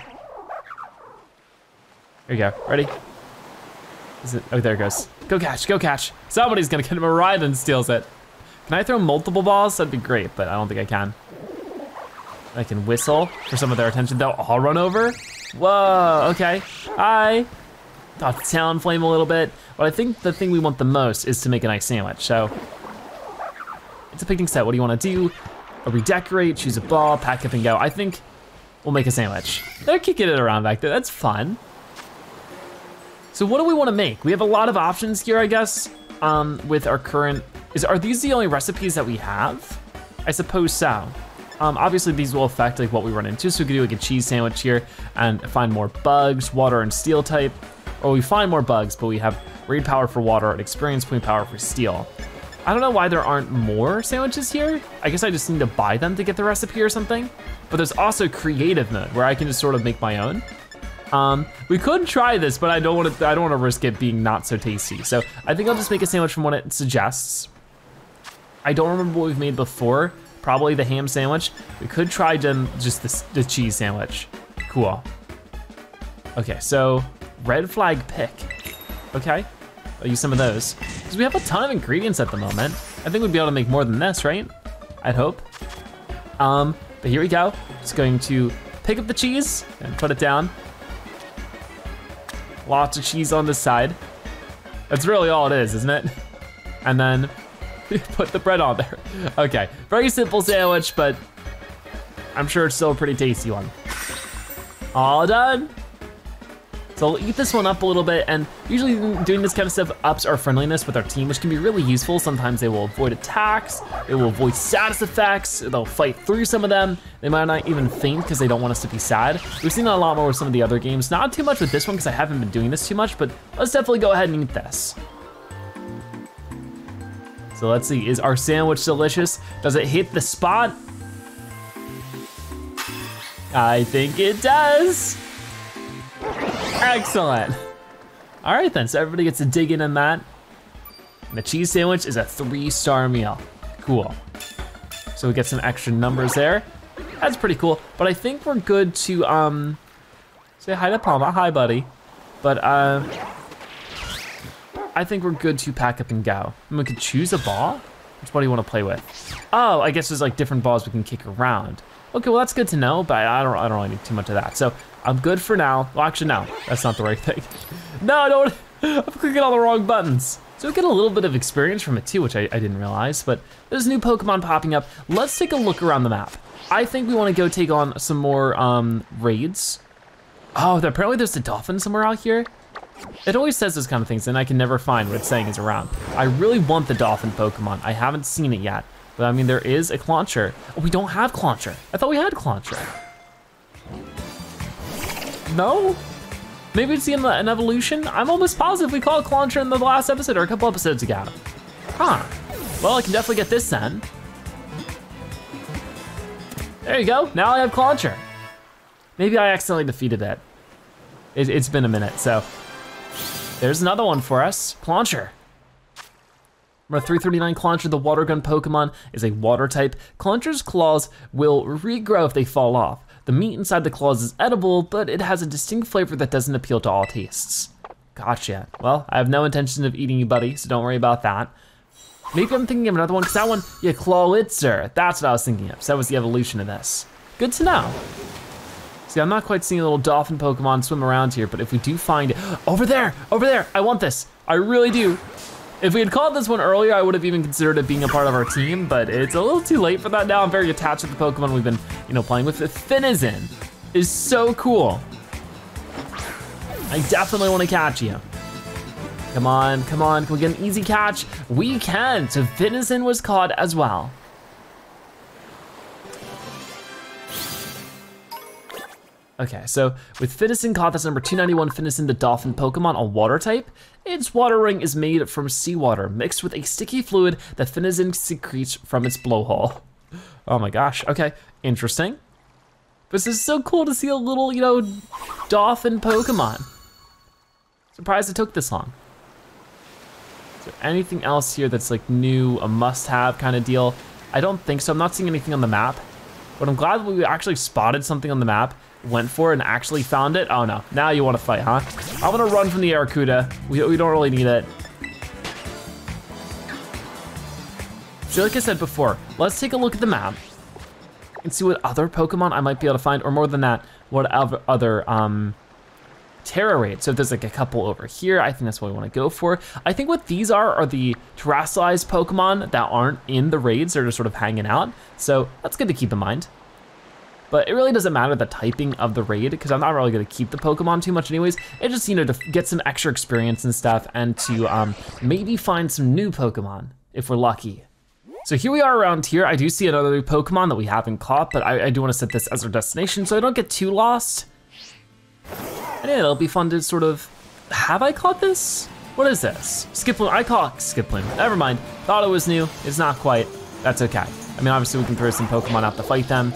There you go, ready? Is it, oh, there it goes. Go catch, go catch. Somebody's gonna get him a ride and steals it. Can I throw multiple balls? That'd be great, but I don't think I can. I can whistle for some of their attention. They'll all run over. Whoa, okay. Hi. I'll Talonflame a little bit. But I think the thing we want the most is to make a nice sandwich. So it's a picnic set. What do you want to do? Redecorate, choose a ball, pack up and go. I think we'll make a sandwich. They're kicking it around back there. That's fun. So what do we want to make? We have a lot of options here, I guess, um, with our current, is are these the only recipes that we have? I suppose so. Um, obviously these will affect like what we run into. So we could do like a cheese sandwich here and find more bugs, water and steel type, or we find more bugs, but we have raid power for water and experience point power for steel. I don't know why there aren't more sandwiches here. I guess I just need to buy them to get the recipe or something. But there's also creative mode where I can just sort of make my own. Um, we could try this, but I don't want to. I don't want to risk it being not so tasty. So I think I'll just make a sandwich from what it suggests. I don't remember what we've made before. Probably the ham sandwich. We could try just the, the cheese sandwich. Cool. Okay, so red flag pick. Okay, I'll use some of those. Because we have a ton of ingredients at the moment. I think we'd be able to make more than this, right? I'd hope. Um, but here we go. Just going to pick up the cheese and put it down. Lots of cheese on this side. That's really all it is, isn't it? And then put the bread on there. Okay, very simple sandwich, but I'm sure it's still a pretty tasty one. All done. So I'll eat this one up a little bit and usually doing this kind of stuff ups our friendliness with our team, which can be really useful. Sometimes they will avoid attacks, they will avoid status effects, they'll fight through some of them. They might not even faint because they don't want us to be sad. We've seen that a lot more with some of the other games. Not too much with this one because I haven't been doing this too much, but let's definitely go ahead and eat this. So let's see, is our sandwich delicious? Does it hit the spot? I think it does. Excellent. All right then, so everybody gets to dig in on that. And the cheese sandwich is a three star meal. Cool. So we get some extra numbers there. That's pretty cool, but I think we're good to um, say hi to Pawmot, hi buddy. But uh, I think we're good to pack up and go. And we could choose a ball? Which ball do you wanna play with? Oh, I guess there's like different balls we can kick around. Okay, well that's good to know, but I don't, I don't really need too much of that. So I'm good for now. Well, actually, no, that's not the right thing. no, I don't, I'm clicking all the wrong buttons. So we get a little bit of experience from it too, which I, I didn't realize, but there's new Pokemon popping up. Let's take a look around the map. I think we wanna go take on some more um, raids. Oh, apparently there's a dolphin somewhere out here. It always says those kind of things and I can never find what it's saying is around. I really want the dolphin Pokemon. I haven't seen it yet, but I mean, there is a Clauncher. Oh, we don't have Clauncher. I thought we had Clauncher. No? Maybe it's in an evolution? I'm almost positive we called Clauncher in the last episode or a couple episodes ago. Huh. Well, I can definitely get this then. There you go, now I have Clauncher. Maybe I accidentally defeated it. it has been a minute, so. There's another one for us, Clauncher. Number 339 Clauncher, the water gun Pokemon, is a water type. Clauncher's claws will regrow if they fall off. The meat inside the claws is edible, but it has a distinct flavor that doesn't appeal to all tastes. Gotcha. Well, I have no intention of eating you, buddy, so don't worry about that. Maybe I'm thinking of another one, because that one, yeah, Clawitzer. That's what I was thinking of. So that was the evolution of this. Good to know. See, I'm not quite seeing a little dolphin Pokemon swim around here, but if we do find it, over there, over there, I want this. I really do. If we had caught this one earlier, I would have even considered it being a part of our team, but it's a little too late for that now. I'm very attached to the Pokemon we've been, you know, playing with. The Finizen is so cool. I definitely want to catch you. Come on, come on, can we get an easy catch? We can, so Finizen was caught as well. Okay, so with caught, that's number 291, Finizen the Dolphin Pokemon, a water type. Its water ring is made from seawater mixed with a sticky fluid that Finizen secretes from its blowhole. Oh my gosh, okay, interesting. This is so cool to see a little, you know, dolphin Pokemon. Surprised it took this long. Is there anything else here that's like new, a must-have kind of deal? I don't think so, I'm not seeing anything on the map. But I'm glad we actually spotted something on the map, went for it and actually found it. Oh no, now you wanna fight, huh? I'm gonna run from the Arrokuda. We, we don't really need it. So like I said before, let's take a look at the map and see what other Pokemon I might be able to find, or more than that, what other um, Tera Raid. So if there's like a couple over here, I think that's what we wanna go for. I think what these are are the terastallized Pokemon that aren't in the raids, they're just sort of hanging out. So that's good to keep in mind. But it really doesn't matter the typing of the raid because I'm not really gonna keep the Pokemon too much anyways. It just, you know, to get some extra experience and stuff and to um, maybe find some new Pokemon if we're lucky. So here we are around here. I do see another Pokemon that we haven't caught, but I, I do wanna set this as our destination so I don't get too lost. And it'll be fun to sort of, have I caught this? What is this? Skiploom, I caught Skiploom, never mind. Thought it was new, it's not quite, that's okay. I mean, obviously we can throw some Pokemon out to fight them,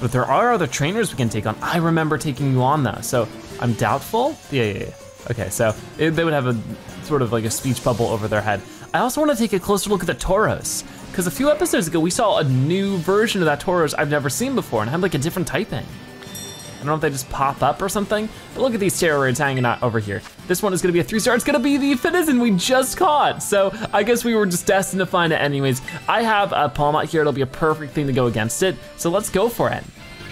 but there are other trainers we can take on. I remember taking you on though, so I'm doubtful. Yeah, yeah, yeah. Okay, so it, they would have a sort of like a speech bubble over their head. I also wanna take a closer look at the Tauros, because a few episodes ago we saw a new version of that Tauros I've never seen before and had like a different typing. I don't know if they just pop up or something, but look at these Tera Raids hanging out over here. This one is gonna be a three star, it's gonna be the Finizen we just caught. So I guess we were just destined to find it anyways. I have a Pawmot here, it'll be a perfect thing to go against it. So let's go for it.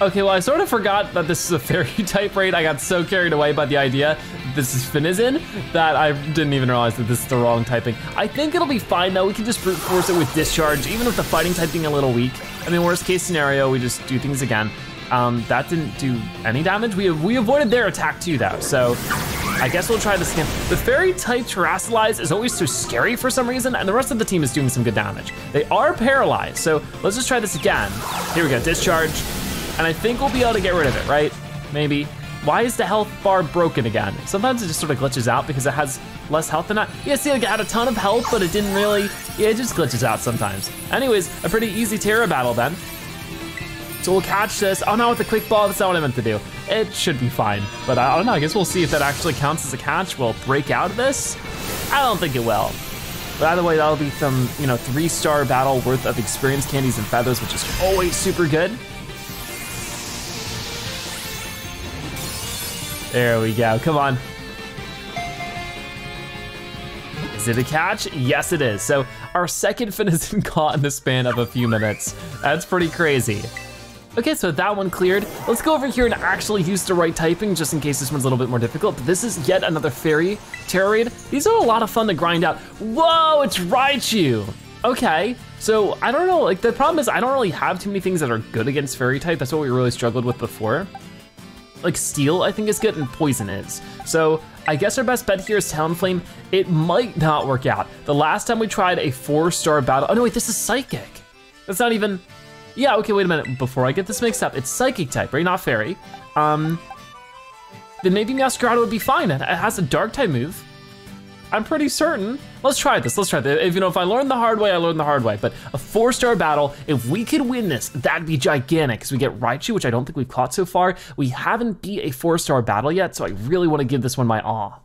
Okay, well, I sort of forgot that this is a fairy type raid. I got so carried away by the idea this is Finizen that I didn't even realize that this is the wrong typing. I think it'll be fine though. We can just brute force it with discharge, even with the fighting type being a little weak. I mean, worst case scenario, we just do things again. Um, that didn't do any damage. We, we avoided their attack too though, so I guess we'll try this again. The fairy type Terastallize is always so scary for some reason, and the rest of the team is doing some good damage. They are paralyzed, so let's just try this again. Here we go, discharge. And I think we'll be able to get rid of it, right? Maybe. Why is the health bar broken again? Sometimes it just sort of glitches out because it has less health than that. Yeah, see, like it had a ton of health, but it didn't really, yeah, it just glitches out sometimes. Anyways, a pretty easy Tera battle then. So we'll catch this. Oh no, with the quick ball, that's not what I meant to do. It should be fine, but I don't know, I guess we'll see if that actually counts as a catch. We'll break out of this. I don't think it will. But either way, that'll be some, you know, three star battle worth of experience candies and feathers, which is always super good. There we go, come on. Is it a catch? Yes, it is. So our second Finizen caught in the span of a few minutes. That's pretty crazy. Okay, so that one cleared. Let's go over here and actually use the right typing just in case this one's a little bit more difficult. But this is yet another fairy Tera Raid. These are a lot of fun to grind out. Whoa, it's Raichu. Okay, so I don't know, like the problem is I don't really have too many things that are good against fairy type. That's what we really struggled with before. Like steel, I think is good and poison is. So I guess our best bet here is Talonflame. It might not work out. The last time we tried a four star battle, oh no wait, this is Psychic. That's not even, yeah, okay, wait a minute. Before I get this mixed up, it's Psychic type, right? Not Fairy. Um, then maybe Meowscarada would be fine. It has a Dark type move. I'm pretty certain. Let's try this, let's try this. If you know, if I learn the hard way, I learn the hard way. But a four star battle, if we could win this, that'd be gigantic. Because we get Raichu, which I don't think we've caught so far. We haven't beat a four star battle yet, so I really wanna give this one my awe.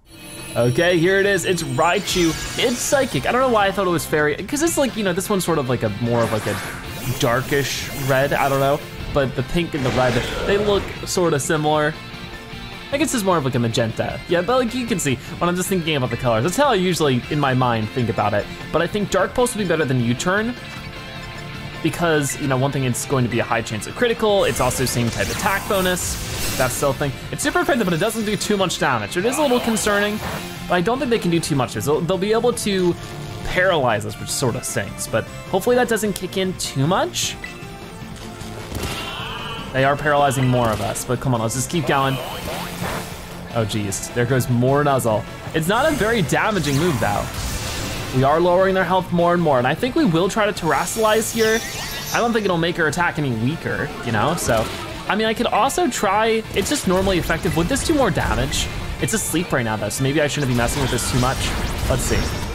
Okay, here it is, it's Raichu. It's Psychic, I don't know why I thought it was Fairy, because it's like, you know, this one's sort of like a, more of like a darkish red, I don't know. But the pink and the red, they look sort of similar. I guess it's more of like a magenta. Yeah, but like you can see when I'm just thinking about the colors. That's how I usually, in my mind, think about it. But I think Dark Pulse would be better than U-Turn because, you know, one thing, it's going to be a high chance of critical. It's also same type attack bonus. That's still a thing. It's super effective, but it doesn't do too much damage. It is a little concerning, but I don't think they can do too much. They'll, they'll be able to paralyze us, which sort of stinks, but hopefully that doesn't kick in too much. They are paralyzing more of us, but come on, let's just keep going. Oh geez, there goes more Nuzzle. It's not a very damaging move though. We are lowering their health more and more, and I think we will try to terastallize here. I don't think it'll make her attack any weaker, you know? So, I mean, I could also try, it's just normally effective. Would this do more damage? It's asleep right now though, so maybe I shouldn't be messing with this too much. Let's see.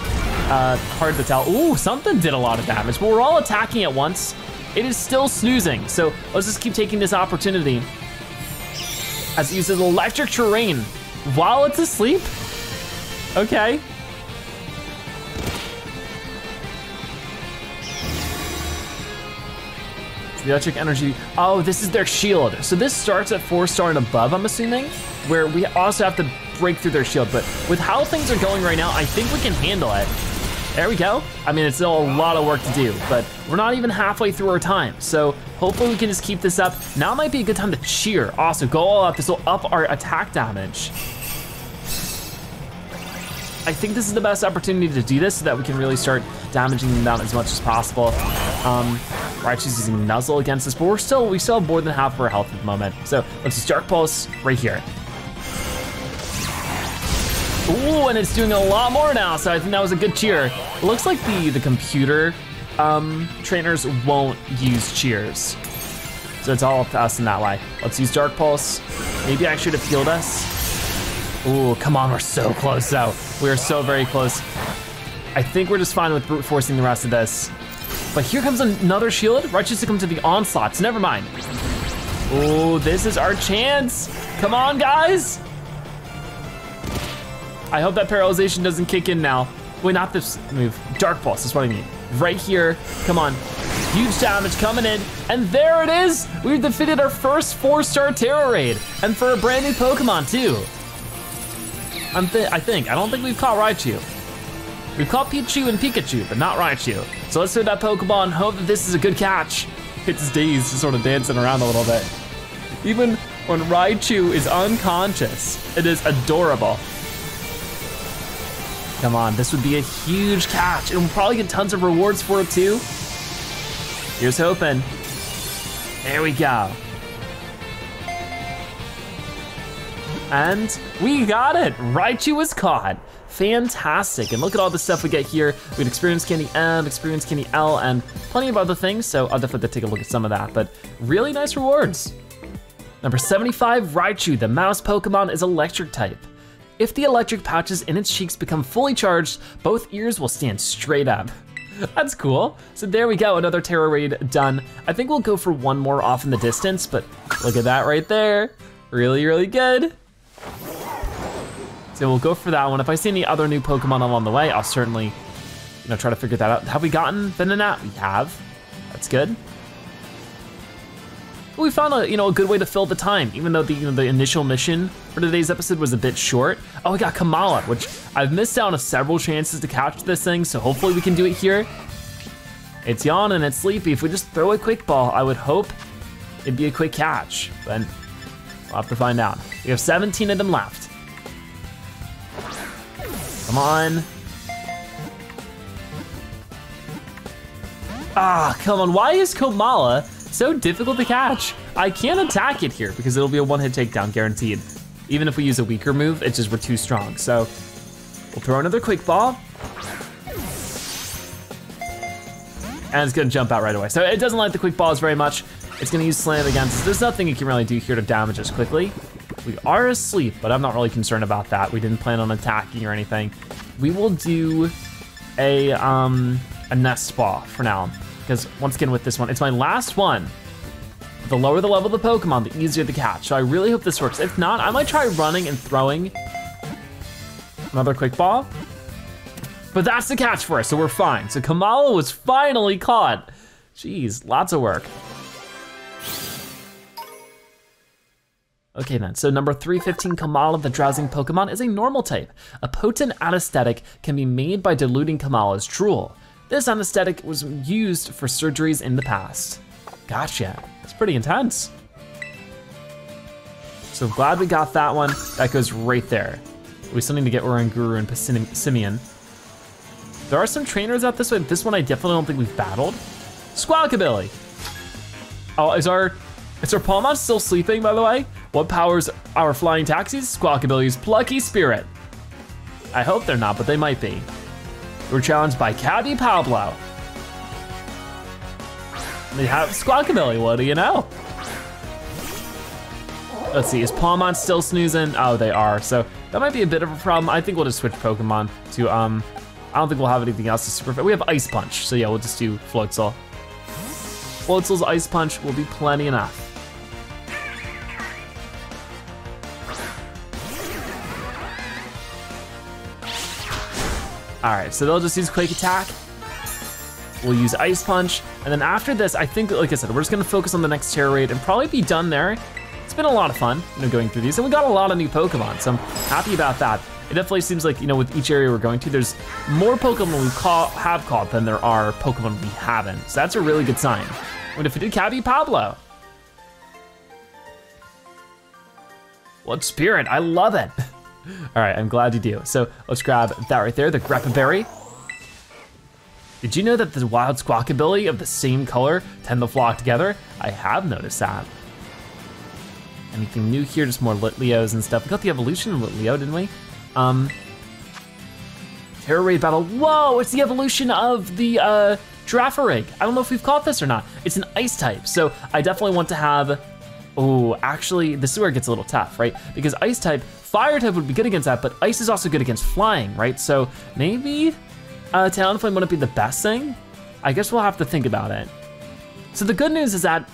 Uh, hard to tell. Ooh, something did a lot of damage, but we're all attacking at once. It is still snoozing, so let's just keep taking this opportunity as it uses electric terrain while it's asleep. Okay. The electric energy, oh, this is their shield. So this starts at four star and above, I'm assuming, where we also have to break through their shield. But with how things are going right now, I think we can handle it. There we go. I mean, it's still a lot of work to do, but we're not even halfway through our time. So hopefully we can just keep this up. Now might be a good time to cheer. Also, go all out. This will up our attack damage. I think this is the best opportunity to do this so that we can really start damaging them down as much as possible. Um, Raichu's using Nuzzle against us, but we're still, we still have more than half of our health at the moment. So let's just Dark Pulse right here. Ooh, and it's doing a lot more now, so I think that was a good cheer. Looks like the, the computer um, trainers won't use cheers. So it's all up to us in that way. Let's use Dark Pulse. Maybe I should have healed us. Ooh, come on, we're so close though. We are so very close. I think we're just fine with brute forcing the rest of this. But here comes another shield. Righteous to come to the onslaught, never mind. Ooh, this is our chance. Come on, guys. I hope that paralyzation doesn't kick in now. Wait, not this move. Dark Pulse, that's what I mean. Right here, come on. Huge damage coming in, and there it is! We've defeated our first four-star Tera Raid, and for a brand new Pokemon too. I'm th I think, I don't think we've caught Raichu. We've caught Pichu and Pikachu, but not Raichu. So let's throw that Pokemon, hope that this is a good catch. It's Days sort of dancing around a little bit. Even when Raichu is unconscious, it is adorable. Come on, this would be a huge catch, and we'll probably get tons of rewards for it too. Here's hoping. There we go. And we got it, Raichu was caught. Fantastic, and look at all the stuff we get here. We had Experience Candy M, Experience Candy L, and plenty of other things, so I'll definitely take a look at some of that, but really nice rewards. Number 75, Raichu, the mouse Pokemon, is electric type. If the electric pouches in its cheeks become fully charged, both ears will stand straight up. That's cool. So there we go, another Tera Raid done. I think we'll go for one more off in the distance, but look at that right there. Really, really good. So we'll go for that one. If I see any other new Pokemon along the way, I'll certainly you know, try to figure that out. Have we gotten Venonat? We have. That's good we found a you know a good way to fill the time, even though the you know, the initial mission for today's episode was a bit short. Oh, we got Komala, which I've missed out on several chances to catch this thing, so hopefully we can do it here. It's yawning, it's sleepy. If we just throw a quick ball, I would hope it'd be a quick catch, but we'll have to find out. We have 17 of them left. Come on. Ah, come on, why is Komala so difficult to catch. I can't attack it here because it'll be a one hit takedown guaranteed. Even if we use a weaker move, it's just we're too strong. So we'll throw another quick ball. And it's gonna jump out right away. So it doesn't like the quick balls very much. It's gonna use slam against us. There's nothing you can really do here to damage us quickly. We are asleep, but I'm not really concerned about that. We didn't plan on attacking or anything. We will do a, um, a nest spa for now because once again with this one, it's my last one. The lower the level of the Pokemon, the easier the catch. So I really hope this works. If not, I might try running and throwing another quick ball. But that's the catch for us, so we're fine. So Komala was finally caught. Jeez, lots of work. Okay then, so number 315 Komala, the drowsing Pokemon, is a normal type. A potent anesthetic can be made by diluting Komala's drool. This anesthetic was used for surgeries in the past. Gotcha, it's pretty intense. So glad we got that one. That goes right there. We still need to get Oranguru and Simeon. There are some trainers out this way. This one I definitely don't think we've battled. Squawkabilly. Oh, is our is our Pawmot still sleeping, by the way? What powers our flying taxis? Squawkabilly's plucky spirit. I hope they're not, but they might be. We're challenged by Cabby Pablo. They have Squawkabilly, what do you know? Let's see, is Pawmot still snoozing? Oh, they are, so that might be a bit of a problem. I think we'll just switch Pokemon to, um, I don't think we'll have anything else to super, we have Ice Punch, so yeah, we'll just do Floatzel. Floatzel's Ice Punch will be plenty enough. All right, so they'll just use Quake Attack. We'll use Ice Punch, and then after this, I think, like I said, we're just gonna focus on the next Tera Raid and probably be done there. It's been a lot of fun, you know, going through these, and we got a lot of new Pokemon, so I'm happy about that. It definitely seems like, you know, with each area we're going to, there's more Pokemon we caught, have caught than there are Pokemon we haven't. So that's a really good sign. What if we did Cabby Pablo? What spirit, I love it. All right, I'm glad you do. So let's grab that right there, the Greppa Berry. Did you know that the wild Squawkabilly of the same color tend to flock together? I have noticed that. Anything new here, just more Litleos and stuff. We got the evolution of Litleo, didn't we? Um, Tera Raid battle, whoa, it's the evolution of the uh, Girafarig. I don't know if we've caught this or not. It's an ice type, so I definitely want to have, oh, actually, this is where it gets a little tough, right? Because ice type, fire type would be good against that, but ice is also good against flying, right? So maybe uh, Talonflame wouldn't be the best thing. I guess we'll have to think about it. So the good news is that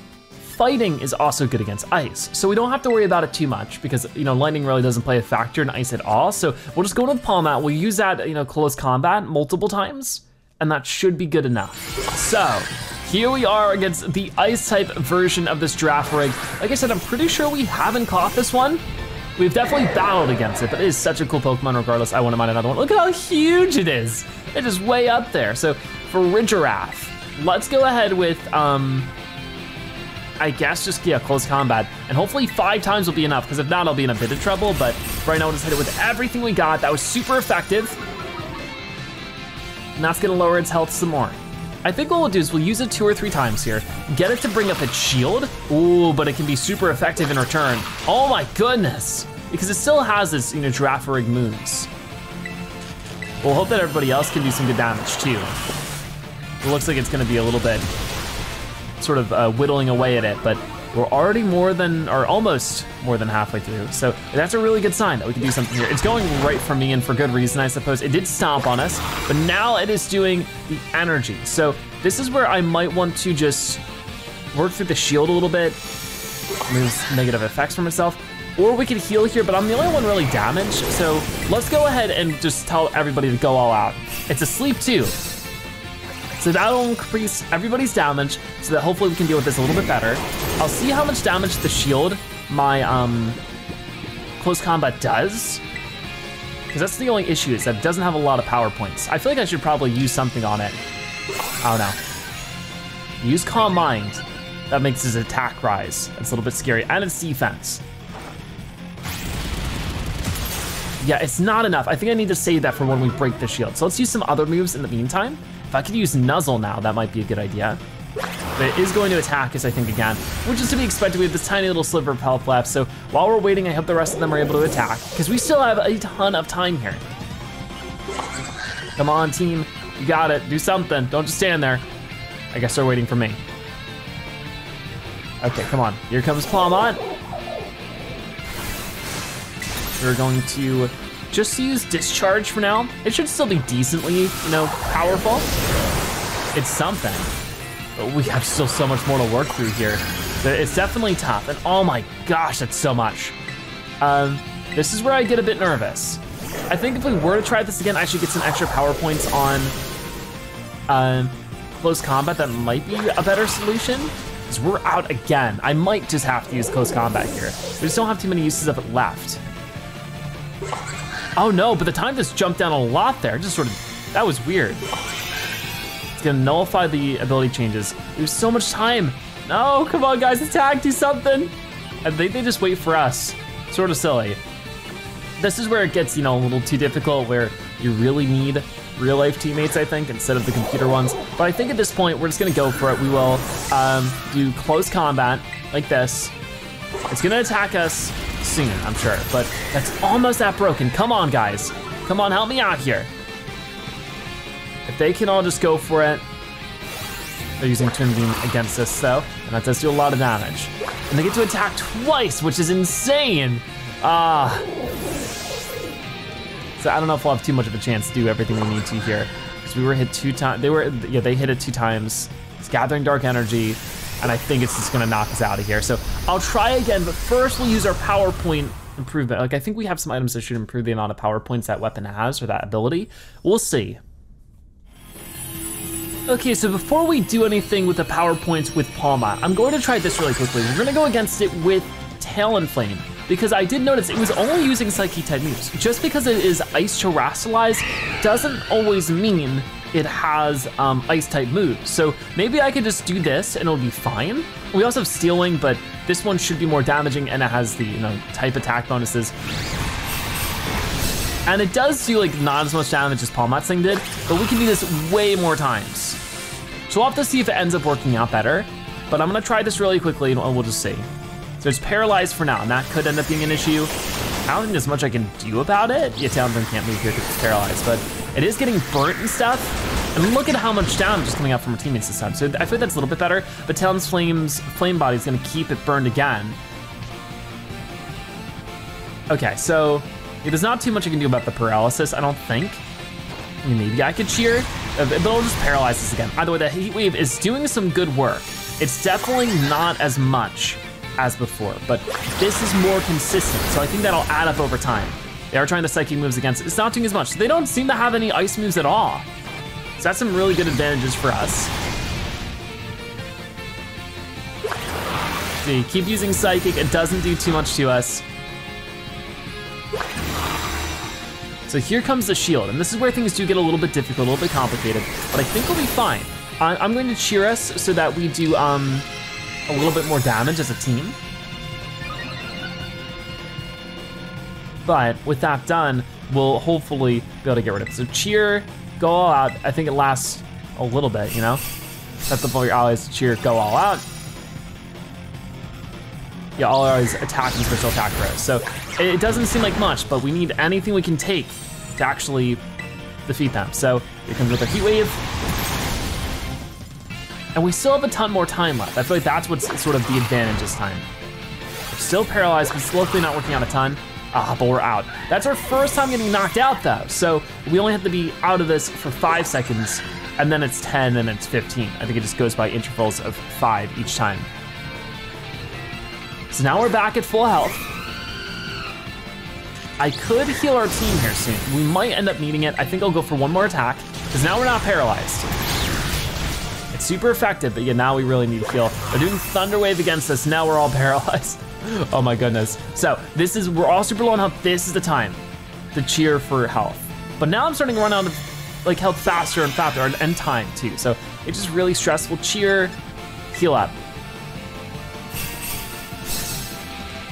fighting is also good against ice. So we don't have to worry about it too much because, you know, lightning really doesn't play a factor in ice at all. So we'll just go to the Pawmot, we'll use that, you know, close combat multiple times, and that should be good enough. So, here we are against the ice type version of this draft rig. Like I said, I'm pretty sure we haven't caught this one. We've definitely battled against it, but it is such a cool Pokemon regardless. I want to mind another one. Look at how huge it is. It is way up there. So for Regiroth, let's go ahead with um, I guess just, yeah, close combat. And hopefully five times will be enough, because if not, I'll be in a bit of trouble, but right now we'll just hit it with everything we got. That was super effective. And that's gonna lower its health some more. I think what we'll do is we'll use it two or three times here, get it to bring up its shield. Ooh, but it can be super effective in return. Oh my goodness. Because it still has this, you know, Girafarig moons. We'll hope that everybody else can do some good damage too. It looks like it's gonna be a little bit sort of uh, whittling away at it, but we're already more than, or almost more than halfway through. So that's a really good sign that we can do something here. It's going right for me and for good reason, I suppose. It did stomp on us, but now it is doing the energy. So this is where I might want to just work through the shield a little bit, lose negative effects from itself, or we could heal here, but I'm the only one really damaged. So let's go ahead and just tell everybody to go all out. It's asleep too. So that'll increase everybody's damage so that hopefully we can deal with this a little bit better. I'll see how much damage the shield my um, close combat does. Because that's the only issue is that it doesn't have a lot of power points. I feel like I should probably use something on it. Oh no. Use Calm Mind. That makes his attack rise. That's a little bit scary. And its defense. Yeah, it's not enough. I think I need to save that for when we break the shield. So let's use some other moves in the meantime. If I could use Nuzzle now, that might be a good idea. But it is going to attack us, I think, again, which is to be expected. We have this tiny little sliver of health left. So while we're waiting, I hope the rest of them are able to attack because we still have a ton of time here. Come on, team. You got it. Do something. Don't just stand there. I guess they're waiting for me. Okay, come on. Here comes Pawmot. We're going to just use discharge for now. It should still be decently, you know, powerful. It's something, but we have still so much more to work through here. It's definitely tough, and oh my gosh, that's so much. Um, this is where I get a bit nervous. I think if we were to try this again, I should get some extra power points on um, close combat. That might be a better solution. because we're out again. I might just have to use close combat here. We just don't have too many uses of it left. Oh no, but the time just jumped down a lot there. Just sort of, that was weird. It's gonna nullify the ability changes. There's so much time. No, come on guys, attack, do something. And they, they just wait for us. Sort of silly. This is where it gets, you know, a little too difficult where you really need real life teammates, I think, instead of the computer ones. But I think at this point, we're just gonna go for it. We will um, do close combat like this. It's gonna attack us soon, I'm sure, but that's almost that broken. Come on, guys. Come on, help me out here. If they can all just go for it, they're using Twin Beam against us though, and that does do a lot of damage. And they get to attack twice, which is insane. Ah. So I don't know if we'll have too much of a chance to do everything we need to here. Because we were hit two times, they were, yeah, they hit it two times. It's gathering dark energy, and I think it's just gonna knock us out of here. So I'll try again, but first we'll use our power point improvement. Like I think we have some items that should improve the amount of power points that weapon has or that ability. We'll see. Okay, so before we do anything with the power points with Pawmot, I'm going to try this really quickly. We're gonna go against it with Talonflame because I did notice it was only using type moves. Just because it is Ice Terastallized doesn't always mean it has um, Ice type moves. So maybe I could just do this and it'll be fine. We also have Steel Wing, but this one should be more damaging and it has the you know type attack bonuses. And it does do like not as much damage as Pawmot's thing did, but we can do this way more times. So we'll have to see if it ends up working out better, but I'm gonna try this really quickly and we'll just see. So it's paralyzed for now, and that could end up being an issue. I don't think there's much I can do about it. Yeah, Townsend can't move here because it's paralyzed, but it is getting burnt and stuff. And look at how much damage is coming out from our teammates this time. So I feel that's a little bit better, but Talonflame's Flame Body is gonna keep it burned again. Okay, so there's not too much I can do about the paralysis, I don't think. Maybe I could cheer, uh, but it'll just paralyze us again. Either way, the heat wave is doing some good work. It's definitely not as much as before, but this is more consistent, so I think that'll add up over time. They are trying the psychic moves against it. It's not doing as much. They don't seem to have any ice moves at all. So that's some really good advantages for us. See, keep using psychic. It doesn't do too much to us. So here comes the shield, and this is where things do get a little bit difficult, a little bit complicated, but I think we'll be fine. I'm going to cheer us so that we do um, a little bit more damage as a team. But with that done, we'll hopefully be able to get rid of it. So cheer, go all out. I think it lasts a little bit, you know? Set the your allies cheer, go all out. Yeah, all allies attack and special attack throws. So it doesn't seem like much, but we need anything we can take to actually defeat them. So here comes with a heat wave. And we still have a ton more time left. I feel like that's what's sort of the advantage this time. We're still paralyzed, it's luckily not working out a ton. Ah, but we're out. That's our first time getting knocked out though. So we only have to be out of this for five seconds and then it's 10 and it's 15. I think it just goes by intervals of five each time. So now we're back at full health. I could heal our team here soon. We might end up needing it. I think I'll go for one more attack, because now we're not paralyzed. It's super effective, but yeah, now we really need to heal. They're doing Thunder Wave against us, now we're all paralyzed. oh my goodness. So this is, we're all super low on health. This is the time to cheer for health. But now I'm starting to run out of like health faster and faster, and time too. So it's just really stressful. Cheer, heal up.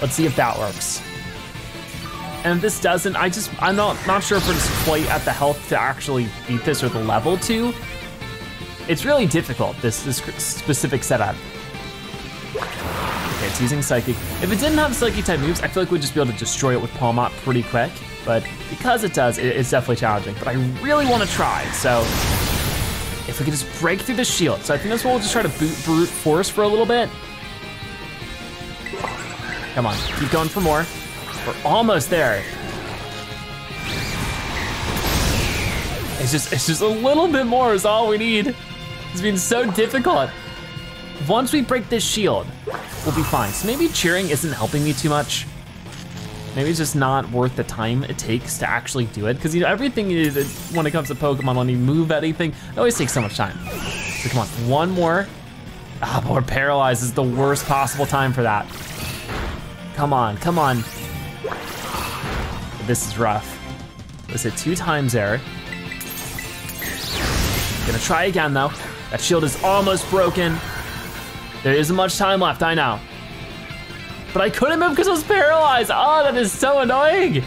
Let's see if that works. And if this doesn't, I just, I'm not, not sure if we're just quite at the health to actually beat this or the level to. It's really difficult, this, this specific setup. Using Psychic. If it didn't have Psychic type moves, I feel like we'd just be able to destroy it with Pawmot pretty quick. But because it does, it, it's definitely challenging. But I really want to try, so if we could just break through the shield. So I think that's what we'll just try to boot brute force for a little bit. Come on, keep going for more. We're almost there. It's just, it's just a little bit more is all we need. It's been so difficult. Once we break this shield, we'll be fine. So maybe cheering isn't helping me too much. Maybe it's just not worth the time it takes to actually do it. Because you know, everything is, when it comes to Pokemon, when you move anything, it always takes so much time. So come on, one more Ah, but we're. Is the worst possible time for that. Come on, come on. This is rough. Was hit two times there. Gonna try again though. That shield is almost broken. There isn't much time left, I know. But I couldn't move because I was paralyzed. Oh, that is so annoying.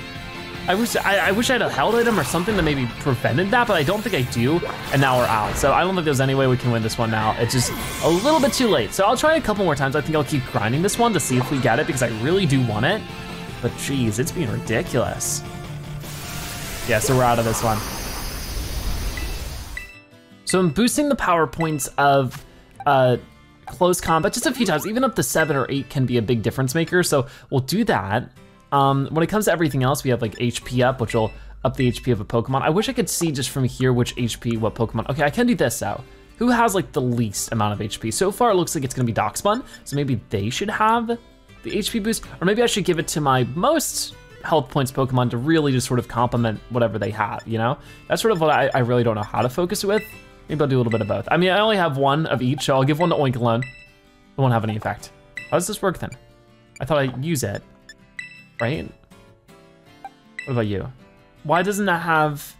I wish I, I wish I had a held item or something that maybe prevented that, but I don't think I do. And now we're out. So I don't think there's any way we can win this one now. It's just a little bit too late. So I'll try a couple more times. I think I'll keep grinding this one to see if we get it because I really do want it. But geez, it's being ridiculous. Yeah, so we're out of this one. So I'm boosting the power points of uh, close combat just a few times, even up to seven or eight can be a big difference maker. So we'll do that. Um, when it comes to everything else, we have like HP up, which will up the HP of a Pokemon. I wish I could see just from here which HP, what Pokemon. Okay, I can do this though. Who has like the least amount of HP? So far, it looks like it's gonna be Dachsbun, so maybe they should have the HP boost, or maybe I should give it to my most health points Pokemon to really just sort of complement whatever they have, you know? That's sort of what I, I really don't know how to focus with. Maybe I'll do a little bit of both. I mean, I only have one of each, so I'll give one to Oinkologne. It won't have any effect. How does this work then? I thought I'd use it right? What about you? Why doesn't that have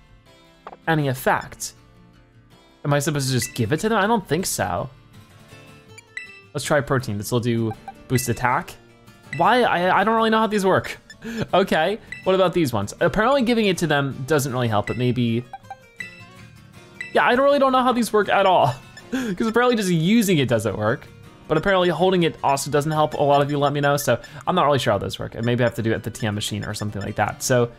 any effect? Am I supposed to just give it to them? I don't think so. Let's try protein. This will do boost attack. Why? I, I don't really know how these work. okay, what about these ones? Apparently giving it to them doesn't really help, but maybe... Yeah, I don't really don't know how these work at all. Because apparently just using it doesn't work but apparently holding it also doesn't help. A lot of you let me know, so I'm not really sure how those work. And maybe I have to do it at the TM machine or something like that. So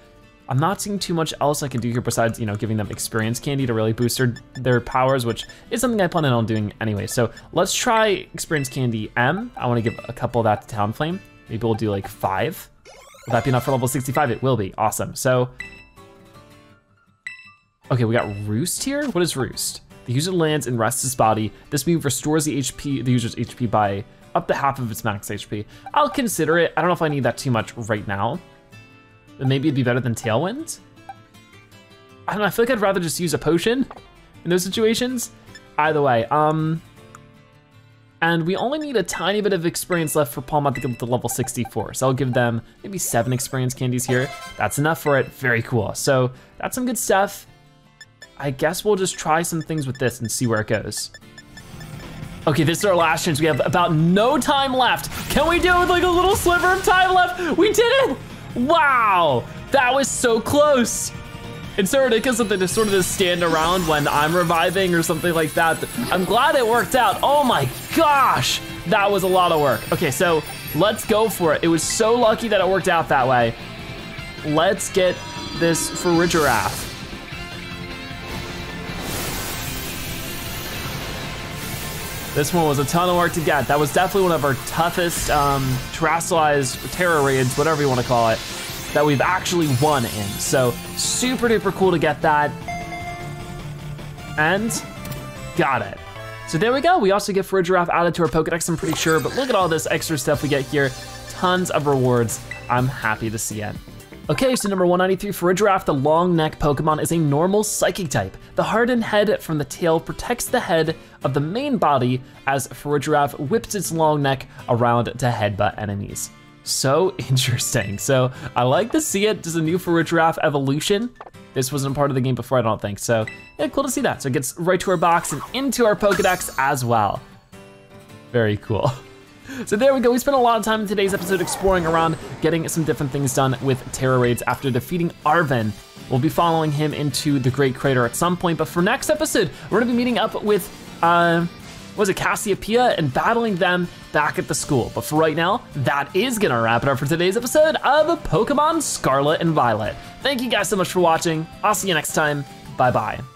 I'm not seeing too much else I can do here besides, you know, giving them experience candy to really boost their, their powers, which is something I plan on doing anyway. So let's try experience candy M. I wanna give a couple of that to Talonflame. Maybe we'll do like five. Will that be enough for level 65? It will be, awesome. So, okay, we got Roost here. What is Roost? The user lands and rests his body. This move restores the HP, the user's HP by up to half of its max HP. I'll consider it. I don't know if I need that too much right now. But maybe it'd be better than Tailwind. I don't know, I feel like I'd rather just use a potion in those situations. Either way, um, and we only need a tiny bit of experience left for Pawmot to get to level 64. So I'll give them maybe seven experience candies here. That's enough for it, very cool. So that's some good stuff. I guess we'll just try some things with this and see where it goes. Okay, this is our last chance. We have about no time left. Can we do it with like a little sliver of time left? We did it! Wow, that was so close. It's so ridiculous that they just sort of just stand around when I'm reviving or something like that. I'm glad it worked out. Oh my gosh, that was a lot of work. Okay, so let's go for it. It was so lucky that it worked out that way. Let's get this Farigiraf. This one was a ton of work to get. That was definitely one of our toughest um, terastallized Tera Raids, whatever you want to call it, that we've actually won in. So super duper cool to get that. And got it. So there we go. We also get Farigiraf added to our Pokedex, I'm pretty sure, but look at all this extra stuff we get here. Tons of rewards. I'm happy to see it. Okay, so number 193 Farigiraf, the long neck Pokemon, is a normal psychic type. The hardened head from the tail protects the head of the main body as Farigiraf whips its long neck around to headbutt enemies. So interesting. So I like to see it. Does a new Farigiraf evolution. This wasn't part of the game before, I don't think. So yeah, cool to see that. So it gets right to our box and into our Pokedex as well. Very cool. So there we go, we spent a lot of time in today's episode exploring around, getting some different things done with Tera Raids after defeating Arven. We'll be following him into the Great Crater at some point, but for next episode, we're gonna be meeting up with, uh, was it Cassiopeia and battling them back at the school. But for right now, that is gonna wrap it up for today's episode of Pokemon Scarlet and Violet. Thank you guys so much for watching. I'll see you next time. Bye-bye.